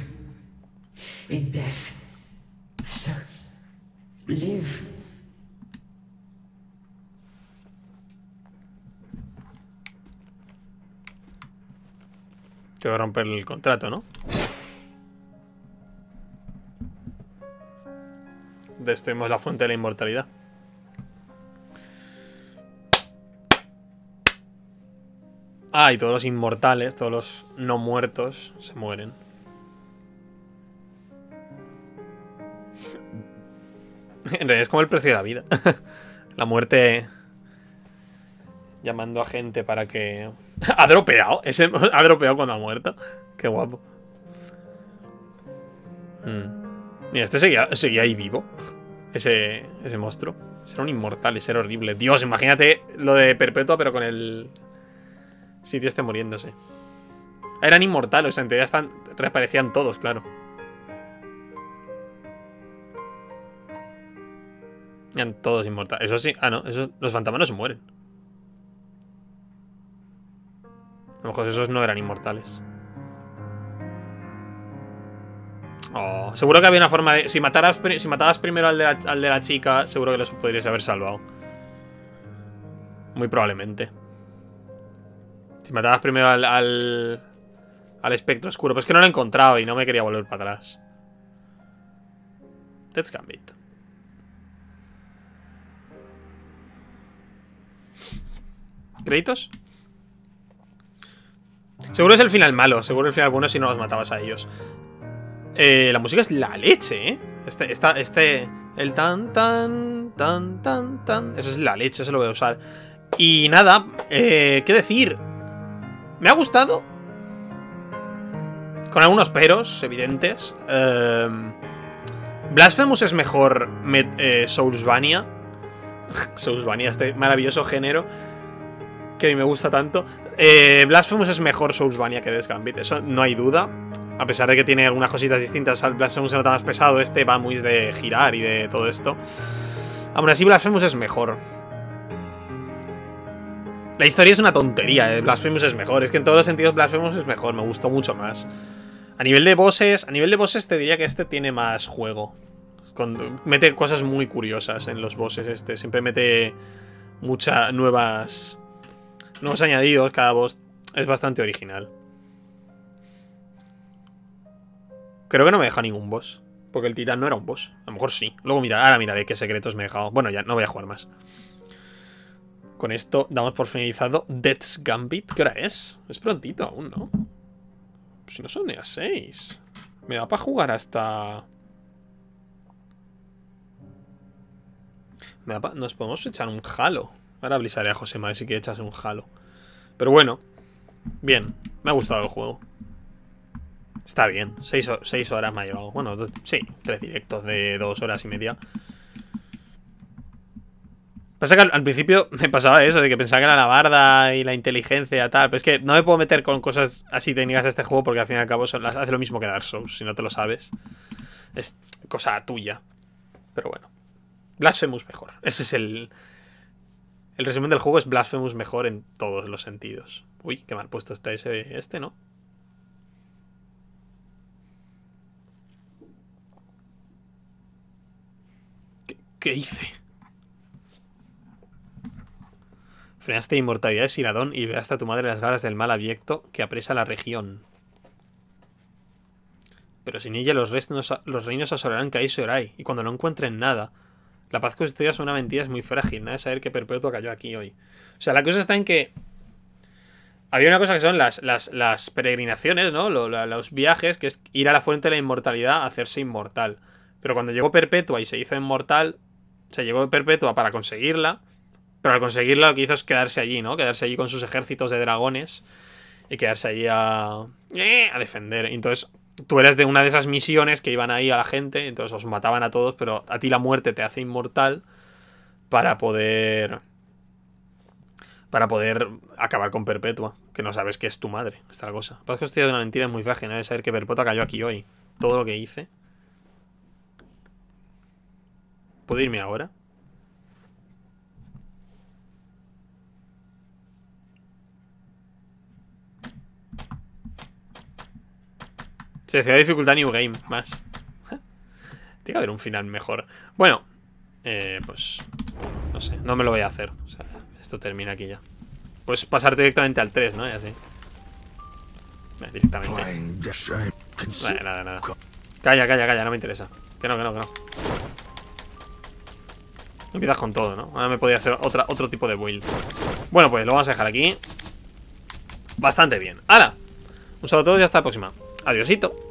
in death. So, live. Te voy a romper el contrato, ¿no? Destruimos la fuente de la inmortalidad. Ah, y todos los inmortales, todos los no muertos, se mueren. En realidad es como el precio de la vida. la muerte llamando a gente para que... ha dropeado. Ese ha dropeado cuando ha muerto. Qué guapo. Mm. Mira, este seguía, seguía ahí vivo. Ese, ese monstruo. Será un inmortal y ser horrible. Dios, imagínate lo de Perpetua, pero con el sitio este muriéndose. Eran inmortales, o sea, en están, reaparecían todos, claro. Eran todos inmortales. Eso sí, ah, no, esos, los fantasmas no se mueren. A lo mejor esos no eran inmortales. Oh, seguro que había una forma de. Si, mataras, si matabas primero al de, la, chica, seguro que los podrías haber salvado. Muy probablemente. Si matabas primero al, al. espectro oscuro. Pues que no lo he encontrado y no me quería volver para atrás. Death's Gambit. ¿Créditos? Seguro es el final malo. Seguro el final bueno si no los matabas a ellos. Eh, la música es la leche, ¿eh? Este, esta, este, el tan, tan, tan, tan, tan. Eso es la leche, eso lo voy a usar. Y nada, eh, ¿qué decir? Me ha gustado. Con algunos peros evidentes. Eh, Blasphemous es mejor eh, Soulsvania. Soulsvania, este maravilloso género que a mí me gusta tanto. Eh, Blasphemous es mejor Soulsvania que Death Gambit, eso no hay duda. A pesar de que tiene algunas cositas distintas, al Blasphemous se nota más pesado, este va muy de girar y de todo esto. Aún así, Blasphemous es mejor. La historia es una tontería, eh. Blasphemous es mejor. Es que en todos los sentidos Blasphemous es mejor, me gustó mucho más. A nivel de bosses, a nivel de bosses te diría que este tiene más juego. mete cosas muy curiosas en los bosses este. Siempre mete muchas nuevas... Nuevos añadidos, cada boss es bastante original. Creo que no me deja ningún boss. Porque el titán no era un boss. A lo mejor sí. Luego mira, ahora miraré qué secretos me he dejado. Bueno, ya no voy a jugar más. Con esto damos por finalizado Death's Gambit. ¿Qué hora es? Es prontito aún, ¿no? Si no son ni a 6. Me da para jugar hasta... Me Nos podemos echar un halo. Ahora avisaré a José Madre si quiere echarse un halo. Pero bueno. Bien. Me ha gustado el juego. Está bien. Seis, horas me ha llevado. Bueno, sí. Tres directos de dos horas y media. Pasa que al, principio me pasaba eso, de que pensaba que era la barda y la inteligencia tal. Pero es que no me puedo meter con cosas así técnicas de este juego porque al fin y al cabo las, hace lo mismo que Dark Souls, si no te lo sabes. Es cosa tuya. Pero bueno. Blasphemous mejor. Ese es el... El resumen del juego es Blasphemous mejor en todos los sentidos. Uy, qué mal puesto está ese, este, ¿no? ¿Qué, hice? Frenaste inmortalidad de Siradón y ve hasta tu madre las garras del mal abyecto que apresa la región. Pero sin ella los, reinos, los reinos asolarán Kaiso Orai, y cuando no encuentren nada, la paz custodiada es una mentira, es muy frágil, nada de saber que Perpetuo cayó aquí hoy. O sea, la cosa está en que había una cosa que son las, las, peregrinaciones, ¿no? los viajes, que es ir a la fuente de la inmortalidad, hacerse inmortal. Pero cuando llegó Perpetua y se hizo inmortal, se llegó Perpetua para conseguirla, pero al conseguirla lo que hizo es quedarse allí, ¿no? Quedarse allí con sus ejércitos de dragones y quedarse allí a, eh, a defender. Entonces, tú eres de una de esas misiones que iban ahí a la gente, entonces os mataban a todos, pero a ti la muerte te hace inmortal para poder... Para poder acabar con Perpetua, que no sabes que es tu madre, esta cosa. Pasa que de una mentira es muy fácil, de saber que Perpetua cayó aquí hoy. Todo lo que hice. ¿Puedo irme ahora? Se decía dificultad New Game, más. Tiene que haber un final mejor. Bueno, eh, pues... No sé, no me lo voy a hacer. O sea, esto termina aquí ya. Puedes pasarte directamente al 3, ¿no? Y así. Eh, directamente. Vale, nada, nada. Calla, calla, calla, no me interesa. Que no, que no, que no. Empiezas con todo, ¿no? Ahora me podría hacer otra, otro tipo de build. Bueno, pues lo vamos a dejar aquí. Bastante bien. ¡Hala! Un saludo a todos y hasta la próxima. Adiosito.